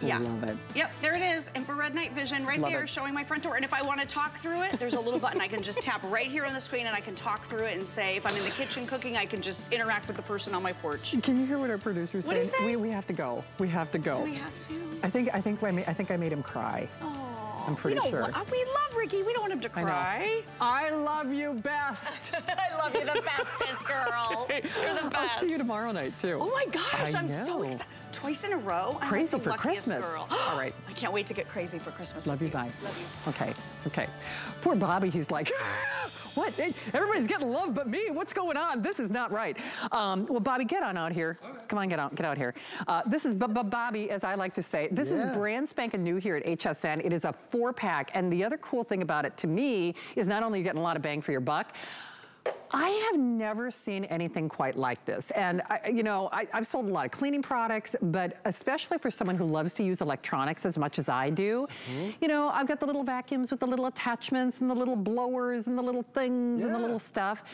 Yeah. Love it. Yep, there it is. Infrared night vision right Love there it. showing my front door. And if I want to talk through it, there's a little button I can just tap right here on the screen and I can talk through it and say, if I'm in the kitchen cooking, I can just interact with the person on my porch. Can you hear what our producer's What'd he saying? We, we have to go. We have to go. Do we have to? I think I think I made, I think I made him cry. Oh. I'm pretty we sure. wa- we love Ricky. We don't want him to cry. I love you best. I love you the bestest, girl. You're the best. I'll see you tomorrow night too. Oh my gosh, I I'm so excited. Twice in a row. I'm Crazy like the for Christmas. Girl. All right. I can't wait to get crazy for Christmas. Love with you, bye. Love you. Okay, okay. Poor Bobby, he's like, what? Everybody's getting love but me. What's going on? This is not right. Um, well, Bobby, get on out here. Come on, get out, get out here. Uh, this is B -B Bobby, as I like to say. This Yeah. is brand spanking new here at HSN. It is a four pack. And the other cool thing about it to me is not only you're you getting a lot of bang for your buck, I have never seen anything quite like this. And, I, you know, I, I've sold a lot of cleaning products, but especially for someone who loves to use electronics as much as I do, mm-hmm. you know, I've got the little vacuums with the little attachments and the little blowers and the little things and the little stuff.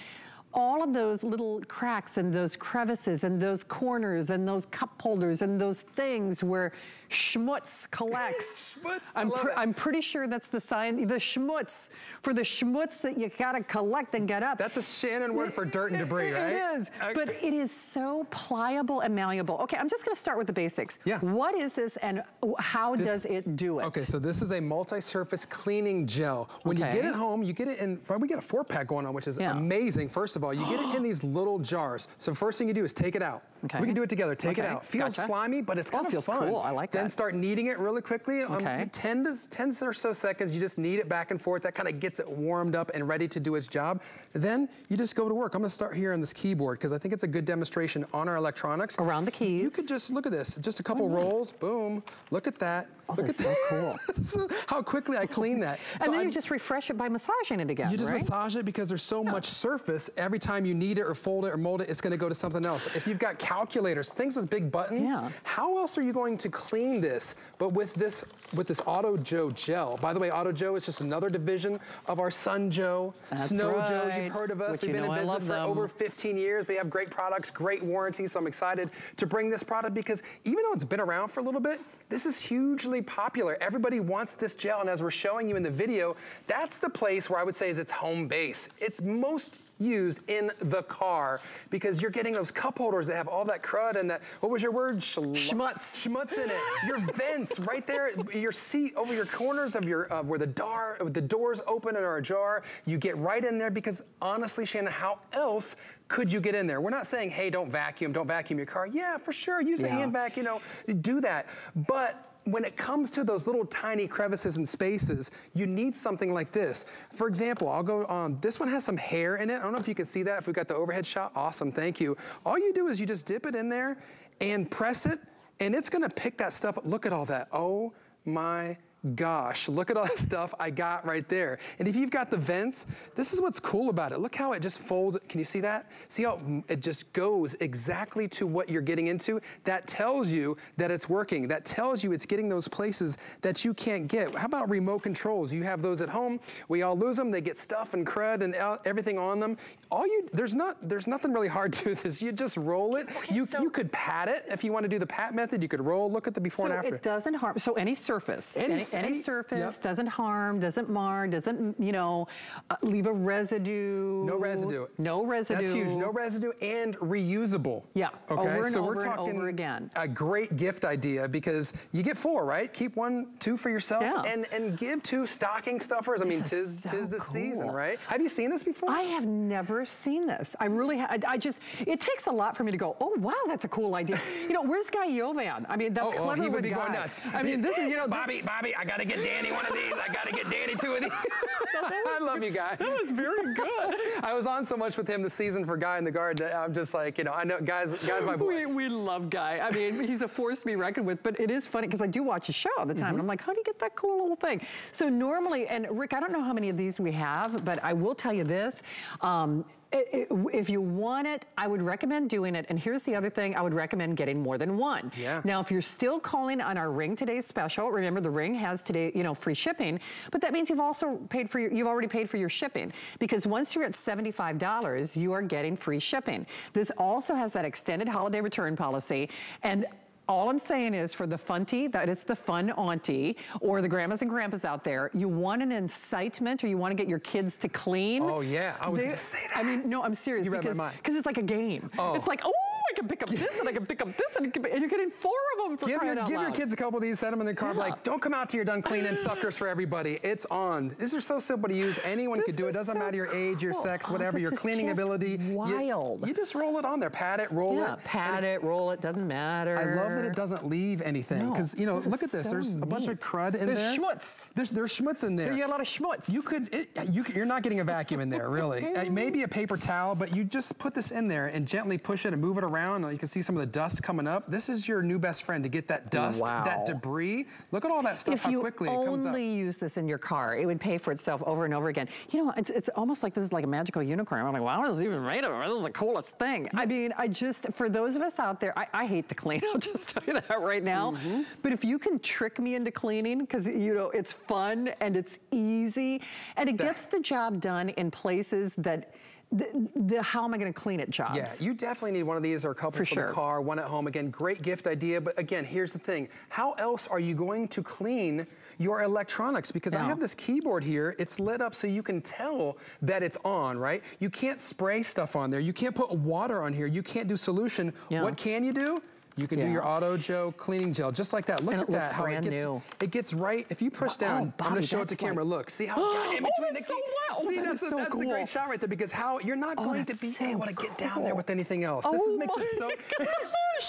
all of those little cracks and those crevices and those corners and those cup holders and those things where schmutz collects. schmutz, I'm, pre- it. I'm pretty sure that's the sign, the schmutz, for the schmutz that you gotta collect and get up. That's a Shannon word for dirt and debris, right? It is, but it is so pliable and malleable. Okay, I'm just gonna start with the basics. Yeah. What is this and how This- does it do it? Okay, so this is a multi-surface cleaning gel. When you get it home, you get it in, we get a four pack going on, which is Yeah. amazing. First of all, you get it in these little jars. So first thing you do is take it out. Okay. So we can do it together. Take it Okay, out. Feels gotcha. slimy, but it's Oh, kind of feels fun. cool. I like Then start kneading it really quickly. Um, Okay. 10, to, 10 or so seconds, you just knead it back and forth. That kind of gets it warmed up and ready to do its job. Then you just go to work. I'm gonna start here on this keyboard because I think it's a good demonstration on our electronics. Around the keys. You could just look at this. Just a couple rolls. Boom. Look at that. Oh, look at so cool. how quickly I clean that. And So then you just refresh it by massaging it again, you just right? massage it because there's so much surface. Every time you knead it or fold it or mold it, it's going to go to something else. If you've got calculators, things with big buttons, Yeah. how else are you going to clean this? But with this with this Auto Joe gel. By the way, Auto Joe is just another division of our Sun Joe, That's Snow Joe. You've heard of us. Which We've been in business for over 15 years. We have great products, great warranties. So I'm excited to bring this product because even though it's been around for a little bit, this is hugely popular. Everybody wants this gel. And as we're showing you in the video, that's the place where I would say is its home base. It's most used in the car because you're getting those cup holders that have all that crud and that, what was your word? Schmutz. Schmutz in it. Your vents right there, your seat over your corners of your, uh, where the door, the doors open and are ajar. You get right in there because honestly, Shannon, how else could you get in there? We're not saying, hey, don't vacuum, don't vacuum your car. Yeah, for sure, use a Yeah. hand vac, you know, do that. But when it comes to those little tiny crevices and spaces, you need something like this. For example, I'll go on, this one has some hair in it. I don't know if you can see that, if we got the overhead shot, awesome, thank you. All you do is you just dip it in there and press it, and it's gonna pick that stuff. Up. Look at all that, oh my gosh, look at all the stuff I got right there. And if you've got the vents, this is what's cool about it. Look how it just folds. Can you see that? See how it just goes exactly to what you're getting into? That tells you that it's working. That tells you it's getting those places that you can't get. How about remote controls? You have those at home. We all lose them. They get stuff and crud and everything on them. All you, there's not, there's nothing really hard to this. You just roll it. you, you could pat it. If you want to do the pat method, you could roll, look at the before so and after. it doesn't harm. So any surface, Any any, any surface yep. doesn't harm, doesn't mar, doesn't you know, uh, leave a residue. No residue. No residue. That's huge. No residue and reusable. Yeah, Okay. over and so over we're and talking over again. A great gift idea because you get four, right? Keep one, two for yourself, Yeah. and and give two stocking stuffers. I mean, tis so tis the season, right? Have you seen this before? I have never seen this. I really, ha- I, I just, it takes a lot for me to go, oh wow, that's a cool idea. You know, where's Guy Yovan? I mean, that's oh, oh, clever he would be Guy. going nuts. I mean, this is, you know, Bobby, Bobby, I gotta get Danny one of these. I gotta get Danny two of these. I love you, guys. That was very good. I was on so much with him this season for Guy in the Guard that I'm just like, you know, I know guys, guys, my boy. We, we love Guy. I mean, he's a force to be reckoned with, but it is funny because I do watch his show all the time. Mm-hmm. And I'm like, how do you get that cool little thing? So normally, and Rick, I don't know how many of these we have, but I will tell you this. Um, i- i- if you want it, I would recommend doing it. And here's the other thing, I would recommend getting more than one. Yeah. Now, if you're still calling on our Ring Today special, remember the Ring has today, you know, free shipping, but that means you've also paid for your, you've already paid for your shipping because once you're at $75, you are getting free shipping. This also has that extended holiday return policy and all I'm saying is for the funty, that is the fun auntie, or the grandmas and grandpas out there, you want an incitement or you want to get your kids to clean. Oh, yeah. I was they- gonna say that. I mean, no, I'm serious You because mind. because it's like a game. Oh. It's like, oh, can pick up this and I can pick up this and, can and you're getting four of them for Give, crying your, out give your kids a couple of these, set them in the car, Yeah. like, don't come out till you're done cleaning suckers for everybody. It's on. These are so simple to use. Anyone could do it. Doesn't so matter your age, your cool. sex, Oh, whatever, this your cleaning ability. You- wild. You, just roll it on there, pat it, roll it. yeah, it. pat and it, roll it, doesn't matter. I love that it doesn't leave anything No, because you know, look at this. so There's a bunch of crud in there. There's there. schmutz. There's there's schmutz in there. You got a lot of schmutz. You could, it, you, could- you're not getting a vacuum in there, really. Maybe a paper towel, but you just put this in there and gently push it and move it around. And you can see some of the dust coming up. This is your new best friend to get that dust, Wow. that debris. Look at all that stuff, if how you quickly it comes up. only use this in your car, it would pay for itself over and over again. You know, it's, it's almost like this is like a magical unicorn. I'm like, wow, what is even made of? This is the coolest thing. I mean, I just, for those of us out there, I, I hate to clean. I'll just tell you that right now. Mm-hmm. But if you can trick me into cleaning, because, you know, it's fun and it's easy and it gets the job done in places that the, the how am I going to clean it jobs. Yeah, you definitely need one of these or a couple for, For the sure. car, one at home. Again, great gift idea. But again, here's the thing. How else are you going to clean your electronics? Because I have this keyboard here. It's lit up so you can tell that it's on, right? You can't spray stuff on there. You can't put water on here. You can't do solution. Yeah. What can you do? You can do your Auto Joe cleaning gel, just like that. Look And at that, how it gets, new. it gets right. If you push Wow, down, I'm gonna show it to like- camera. Look, see how Oh, in between the so wow. See, That that's, a, so that's the cool. great shot right there because how you're not Oh, going to be so able to get down there with anything else. This Oh is, makes it so.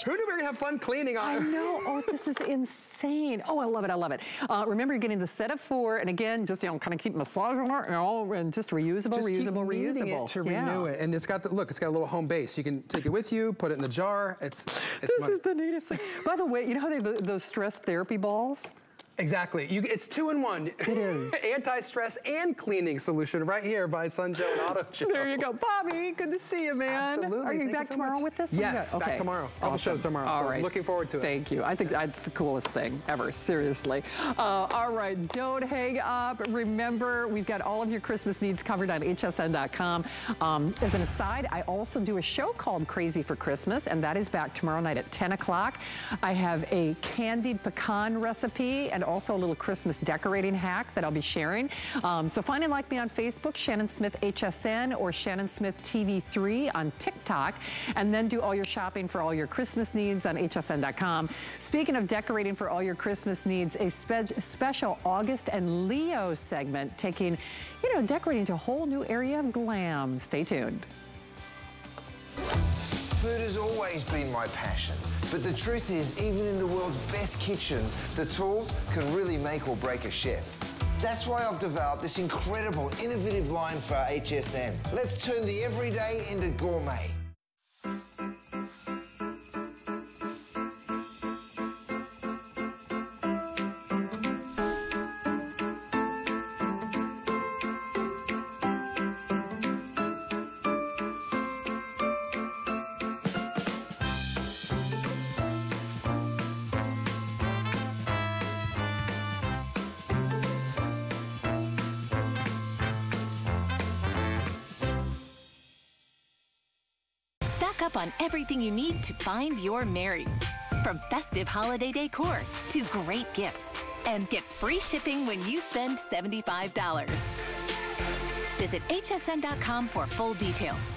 Who knew we were gonna have fun cleaning on I know. Oh, this is insane. Oh, I love it. I love it. Uh, remember, you're getting the set of four, and again, just you know, kind of keep massaging it, and all, and just reusable, Just reusable, reusable. to Yeah. renew it, and it's got the look. It's got a little home base. You can take it with you, put it in the jar. It's it's This is the neatest thing. By the way, you know how they those stress therapy balls? Exactly. You, it's two in one. It is. Anti-stress and cleaning solution right here by Sun Joe and Auto Joe. There you go, Bobby. Good to see you, man. Absolutely. Are you Thank you back so tomorrow much. with this? Yes, got? back Okay. tomorrow. All Awesome. shows tomorrow, All so right. looking forward to it. Thank you. I think that's the coolest thing ever. Seriously. Uh, all right. Don't hang up. Remember, we've got all of your Christmas needs covered on hsn.com. Um, as an aside, I also do a show called Crazy for Christmas, and that is back tomorrow night at 10 o'clock. I have a candied pecan recipe and also a little Christmas decorating hack that I'll be sharing. Um, so find and like me on Facebook, Shannon Smith HSN or Shannon Smith TV3 on TikTok, and then do all your shopping for all your Christmas needs on hsn.com. Speaking of decorating for all your Christmas needs, a spe- special August and Leo segment taking, you know, decorating to a whole new area of glam. Stay tuned. Food has always been my passion, but the truth is, even in the world's best kitchens, the tools can really make or break a chef. That's why I've developed this incredible, innovative line for HSN. Let's turn the everyday into gourmet. To find your merry. From festive holiday decor to great gifts. And get free shipping when you spend $75. Visit hsn.com for full details.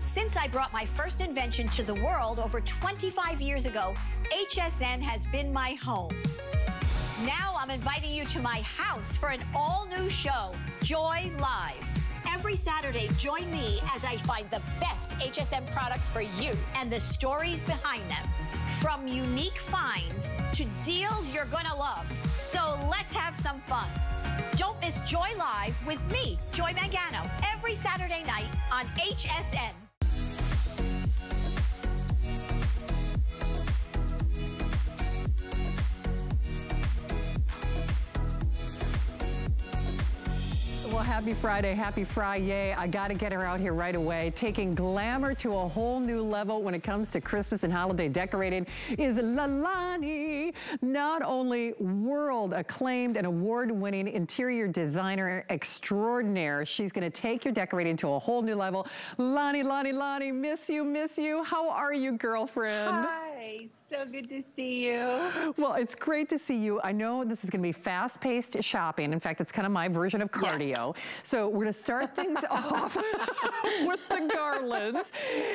Since I brought my first invention to the world over 25 years ago, HSN has been my home. Now I'm inviting you to my house for an all new show, Joy Live. Every Saturday, join me as I find the best HSN products for you and the stories behind them. From unique finds to deals you're gonna love. So let's have some fun. Don't miss Joy Live with me, Joy Mangano, every Saturday night on HSN. Well, happy Friday, happy Friday. I got to get her out here right away. Taking glamour to a whole new level when it comes to Christmas and holiday decorating is Lalani. Not only world acclaimed and award winning interior designer extraordinaire, she's going to take your decorating to a whole new level. Lonni, Lonni, Lonni, miss you, miss you. How are you, girlfriend? Hi, so good to see you. Well, it's great to see you. I know this is going to be fast-paced shopping. In fact, it's kind of my version of cardio. So we're going to start things off with the garlands.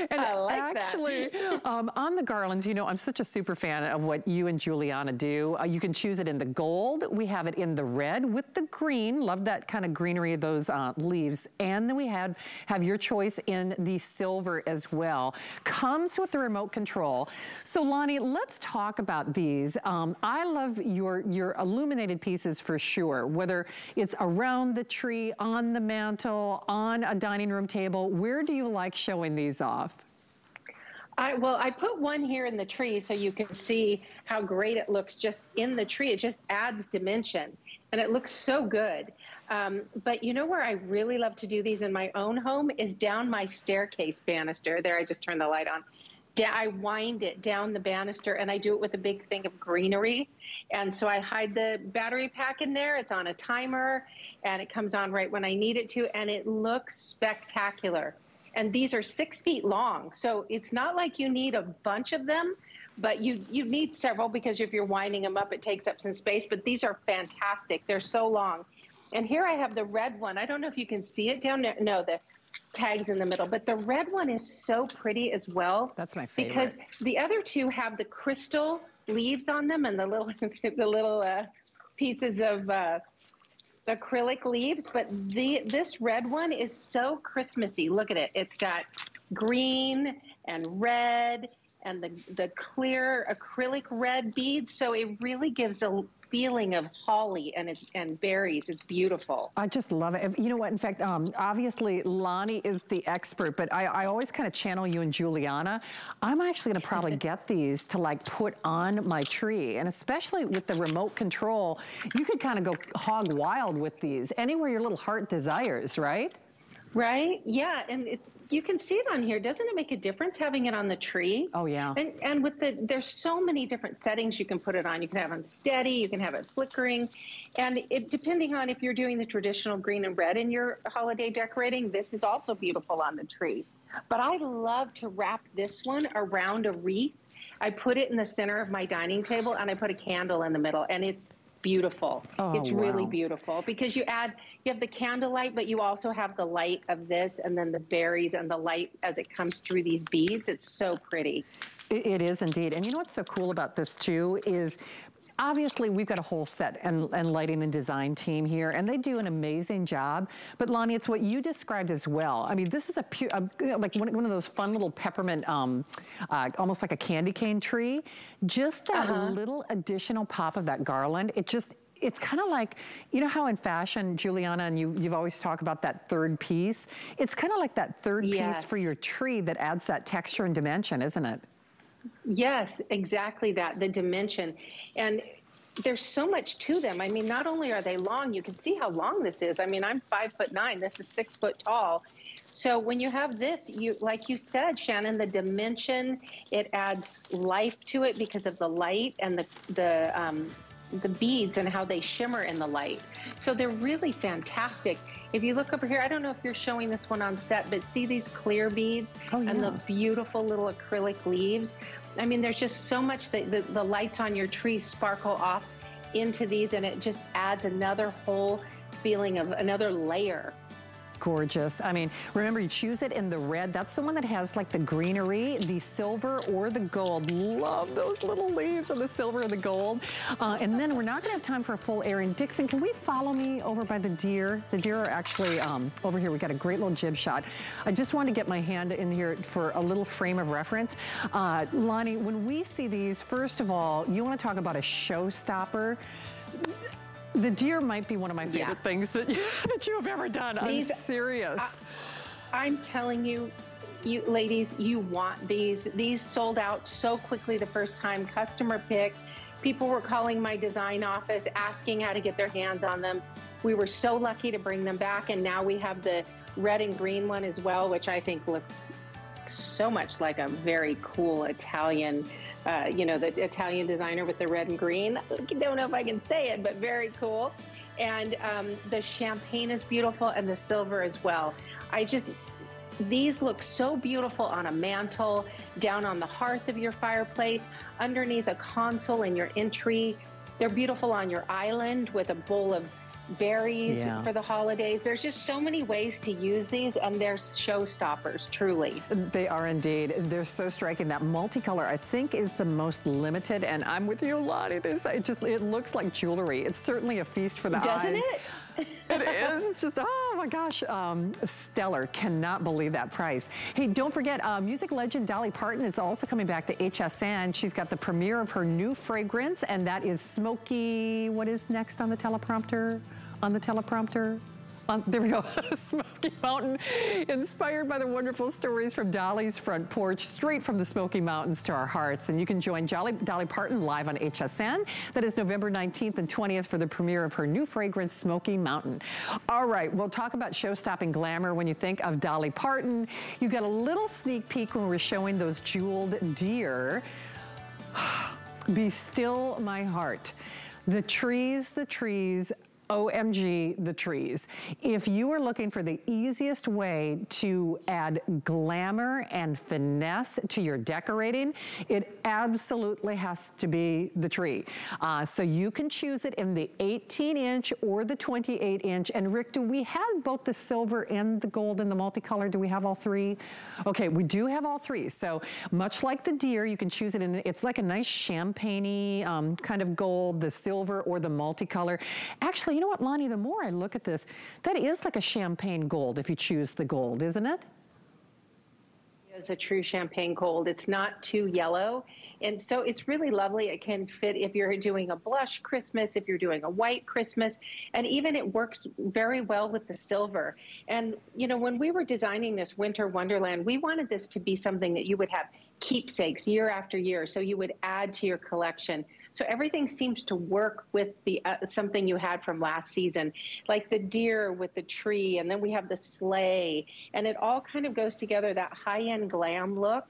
And I like that. actually, um, on the garlands, you know, I'm such a super fan of what you and Juliana do. Uh, you can choose it in the gold. We have it in the red with the green. Love that kind of greenery of those uh, leaves. And then we have, have your choice in the silver as well. Comes with the remote control. So Lonni, let's talk about these. Um, I love your, your illuminated pieces for sure, whether it's around the tree, on the mantle, on a dining room table. Where do you like showing these off? I, well, I put one here in the tree so you can see how great it looks just in the tree. It just adds dimension and it looks so good. Um, but you know where I really love to do these in my own home is down my staircase banister. There, I just turned the light on. I wind it down the banister and I do it with a big thing of greenery. And so I hide the battery pack in there. It's on a timer and it comes on right when I need it to. And it looks spectacular and these are six feet long. So it's not like you need a bunch of them, but you you need several because if you're winding them up, it takes up some space. But these are fantastic. They're so long. And here I have the red one. I don't know if you can see it down there. No, the tags in the middle, but the red one is so pretty as well. That's my favorite. Because the other two have the crystal leaves on them and the little the little uh, pieces of uh, acrylic leaves, but the this red one is so Christmassy. Look at it. It's got green and red and the the clear acrylic red beads, so it really gives a feeling of holly and it's, and berries. It's beautiful. I just love it. You know what? In fact, um, obviously Lonni is the expert, but I, I always kind of channel you and Juliana. I'm actually going to probably get these to like put on my tree, and especially with the remote control, you could kind of go hog wild with these anywhere your little heart desires, right? Right? Yeah, and it, you can see it on here. Doesn't it make a difference having it on the tree? Oh yeah. And and with the there's so many different settings you can put it on. You can have it steady, you can have it flickering, and it depending on if you're doing the traditional green and red in your holiday decorating, this is also beautiful on the tree. But I love to wrap this one around a wreath. I put it in the center of my dining table and I put a candle in the middle and it's beautiful. Oh, it's really beautiful because you add you have the candlelight, but you also have the light of this and then the berries and the light as it comes through these beads. It's so pretty. It, it is indeed. And you know what's so cool about this too is Obviously, we've got a whole set and, and, lighting and design team here, and they do an amazing job. But Lonni, it's what you described as well. I mean, this is a pure, a, like one, one, of those fun little peppermint, um, uh, almost like a candy cane tree. Just that Uh-huh. little additional pop of that garland, it just, it's kind of like, you know how in fashion, Juliana, and you, you've always talked about that third piece? It's kind of like that third Yes. piece for your tree that adds that texture and dimension, isn't it? Yes, exactly that, the dimension. And there's so much to them. I mean, not only are they long, you can see how long this is. I mean, I'm five foot nine, this is six foot tall. So when you have this, you like you said, Shannon, the dimension, it adds life to it because of the light and the the um, the beads and how they shimmer in the light. So they're really fantastic. If you look over here, I don't know if you're showing this one on set, but see these clear beads oh, and the beautiful little acrylic leaves. I mean, there's just so much that the, the lights on your tree sparkle off into these, and it just adds another whole feeling of another layer. Gorgeous. I mean, remember you choose it in the red. That's the one that has like the greenery, the silver or the gold. Love those little leaves of the silver and the gold. Uh, and then we're not gonna have time for a full airing. Dixon, can we follow me over by the deer? The deer are actually um, over here. We got a great little jib shot. I just wanted to get my hand in here for a little frame of reference. Uh, Lonni, when we see these, first of all, you wanna talk about a showstopper. The deer might be one of my favorite Yeah. things that, that you have ever done. I'm These- uh, serious. I'm telling you, you ladies, you want these. These sold out so quickly the first time. Customer pick. People were calling my design office asking how to get their hands on them. We were so lucky to bring them back, and now we have the red and green one as well, which I think looks so much like a very cool Italian. Uh, you know, the Italian designer with the red and green. I don't know if I can say it, but very cool. And um, the champagne is beautiful and the silver as well. I just, these look so beautiful on a mantle, down on the hearth of your fireplace, underneath a console in your entry. They're beautiful on your island with a bowl of berries Yeah. for the holidays. There's just so many ways to use these, and they're showstoppers, truly. They are indeed. They're so striking. That multicolor, I think, is the most limited. And I'm with you, Lonni. There's, it just it looks like jewelry. It's certainly a feast for the Doesn't eyes. it? It is. It's just, oh my gosh, um, stellar. Cannot believe that price. Hey, don't forget, uh, music legend Dolly Parton is also coming back to HSN. She's got the premiere of her new fragrance, and that is Smoky, what is next on the teleprompter? On the teleprompter? Um, there we go, Smoky Mountain, inspired by the wonderful stories from Dolly's front porch, straight from the Smoky Mountains to our hearts. And you can join Jolly, Dolly Parton live on HSN. That is November 19th and 20th for the premiere of her new fragrance, Smoky Mountain. All right, we'll talk about show-stopping glamour when you think of Dolly Parton. You got a little sneak peek when we're showing those jeweled deer. Be still my heart. The trees, the trees, OMG, the trees. If you are looking for the easiest way to add glamour and finesse to your decorating, it absolutely has to be the tree. Uh, so you can choose it in the 18 inch or the 28 inch. And Rick, do we have both the silver and the gold and the multicolor? Do we have all three? Okay, we do have all three. So much like the deer, you can choose it in, it's like a nice champagne um, kind of gold, the silver or the multicolor. Actually, you know what, Lonni, the more I look at this, that is like a champagne gold if you choose the gold, isn't it? It's a true champagne gold. It's not too yellow. And so it's really lovely. It can fit if you're doing a blush Christmas, if you're doing a white Christmas, and even it works very well with the silver. And, you know, when we were designing this winter wonderland, we wanted this to be something that you would have keepsakes year after year. So you would add to your collection. So everything seems to work with the uh, something you had from last season, like the deer with the tree, and then we have the sleigh, and it all kind of goes together that high-end glam look.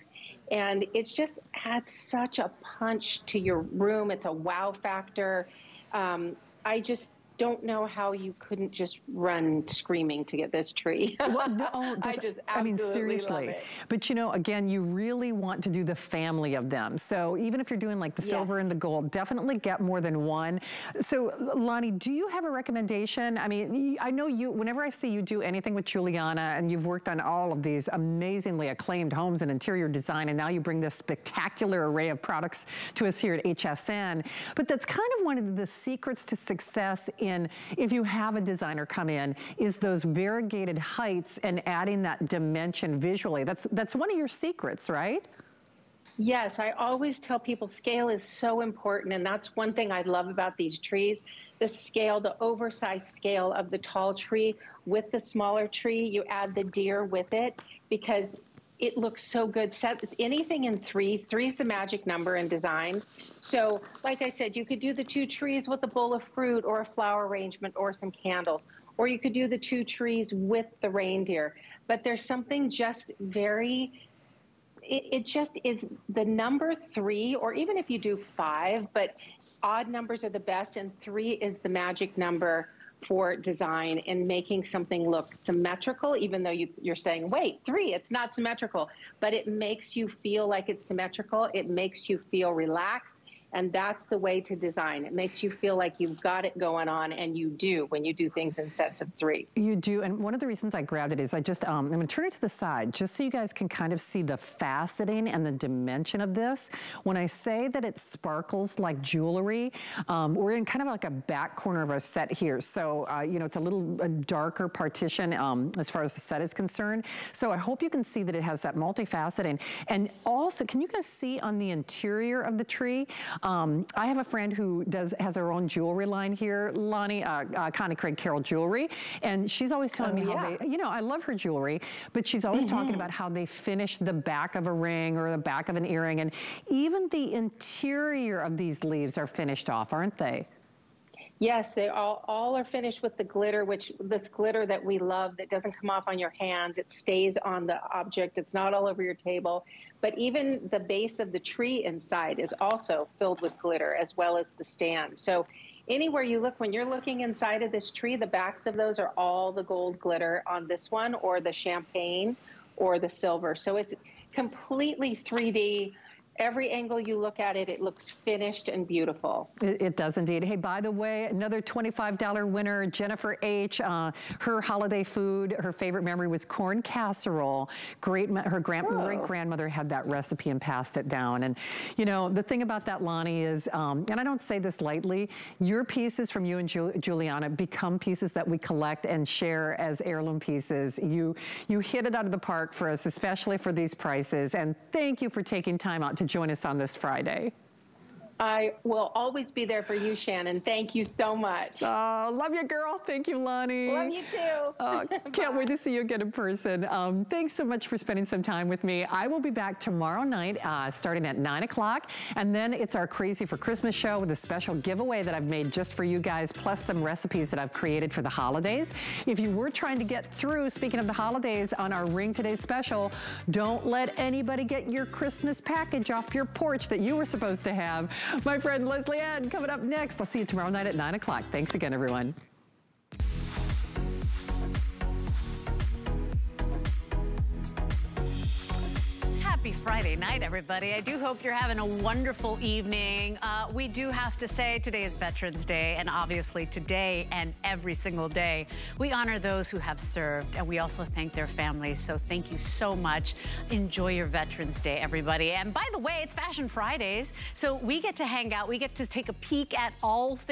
And it just adds such a punch to your room. It's a wow factor. Um, I just don't know how you couldn't just run screaming to get this tree. well, no, oh, I just I mean, seriously. But you know, again, you really want to do the family of them. So even if you're doing like the Yes. silver and the gold, definitely get more than one. So Lonni, do you have a recommendation? I mean, I know you, whenever I see you do anything with Juliana and you've worked on all of these amazingly acclaimed homes and interior design, and now you bring this spectacular array of products to us here at HSN. But that's kind of one of the secrets to success in, if you have a designer come in, is those variegated heights and adding that dimension visually. That's, that's one of your secrets, right? Yes, I always tell people scale is so important, and that's one thing I love about these trees. The scale, the oversized scale of the tall tree with the smaller tree, you add the deer with it because it looks so good. Set anything in threes. Three is the magic number in design. So, like I said, you could do the two trees with a bowl of fruit or a flower arrangement or some candles, or you could do the two trees with the reindeer. But there's something just very it, it just is the number three, or even if you do five, but odd numbers are the best, and three is the magic number for design and making something look symmetrical, even though you, you're saying, wait, three, it's not symmetrical, but it makes you feel like it's symmetrical. It makes you feel relaxed. And that's the way to design. It makes you feel like you've got it going on, and you do when you do things in sets of three. You do, and one of the reasons I grabbed it is I just, um, I'm gonna turn it to the side just so you guys can kind of see the faceting and the dimension of this. When I say that it sparkles like jewelry, um, we're in kind of like a back corner of our set here. So, uh, you know, it's a little a darker partition um, as far as the set is concerned. So I hope you can see that it has that multifaceting. And also, can you guys see on the interior of the tree? Um, I have a friend who does has her own jewelry line here, Lonni, uh, uh, Connie Craig Carroll Jewelry, and she's always telling Oh, me how yeah. they, you know, I love her jewelry, but she's always talking Mhm. about how they finish the back of a ring or the back of an earring, and even the interior of these leaves are finished off, aren't they? Yes, they all, all are finished with the glitter, which this glitter that we love that doesn't come off on your hands. It stays on the object. It's not all over your table. But even the base of the tree inside is also filled with glitter as well as the stand. So anywhere you look, when you're looking inside of this tree, the backs of those are all the gold glitter on this one or the champagne or the silver. So it's completely 3D every angle you look at it, it looks finished and beautiful. It, it does indeed. Hey, by the way, another $25 winner, Jennifer H. Uh, her holiday food, her favorite memory was corn casserole. Great, her grand, Oh. great grandmother had that recipe and passed it down. And you know, the thing about that, Lonni, is, um, and I don't say this lightly, your pieces from you and Ju- Juliana become pieces that we collect and share as heirloom pieces. You, you hit it out of the park for us, especially for these prices. And thank you for taking time out join us on this Friday. I will always be there for you, Shannon. Thank you so much. Oh, love you, girl. Thank you, Lonni. Love you too. Uh, can't wait to see you again in person. Um, thanks so much for spending some time with me. I will be back tomorrow night, uh, starting at 9 o'clock. And then it's our Crazy for Christmas show with a special giveaway that I've made just for you guys, plus some recipes that I've created for the holidays. If you were trying to get through, speaking of the holidays, on our Ring Today special, don't let anybody get your Christmas package off your porch that you were supposed to have. My friend Leslie Ann coming up next. I'll see you tomorrow night at 9 o'clock. Thanks again, everyone. Happy Friday night, everybody. I do hope you're having a wonderful evening. Uh, we do have to say today is Veterans Day, and obviously today and every single day, we honor those who have served, and we also thank their families. So thank you so much. Enjoy your Veterans Day, everybody. And by the way, it's Fashion Fridays, so we get to hang out. We get to take a peek at all things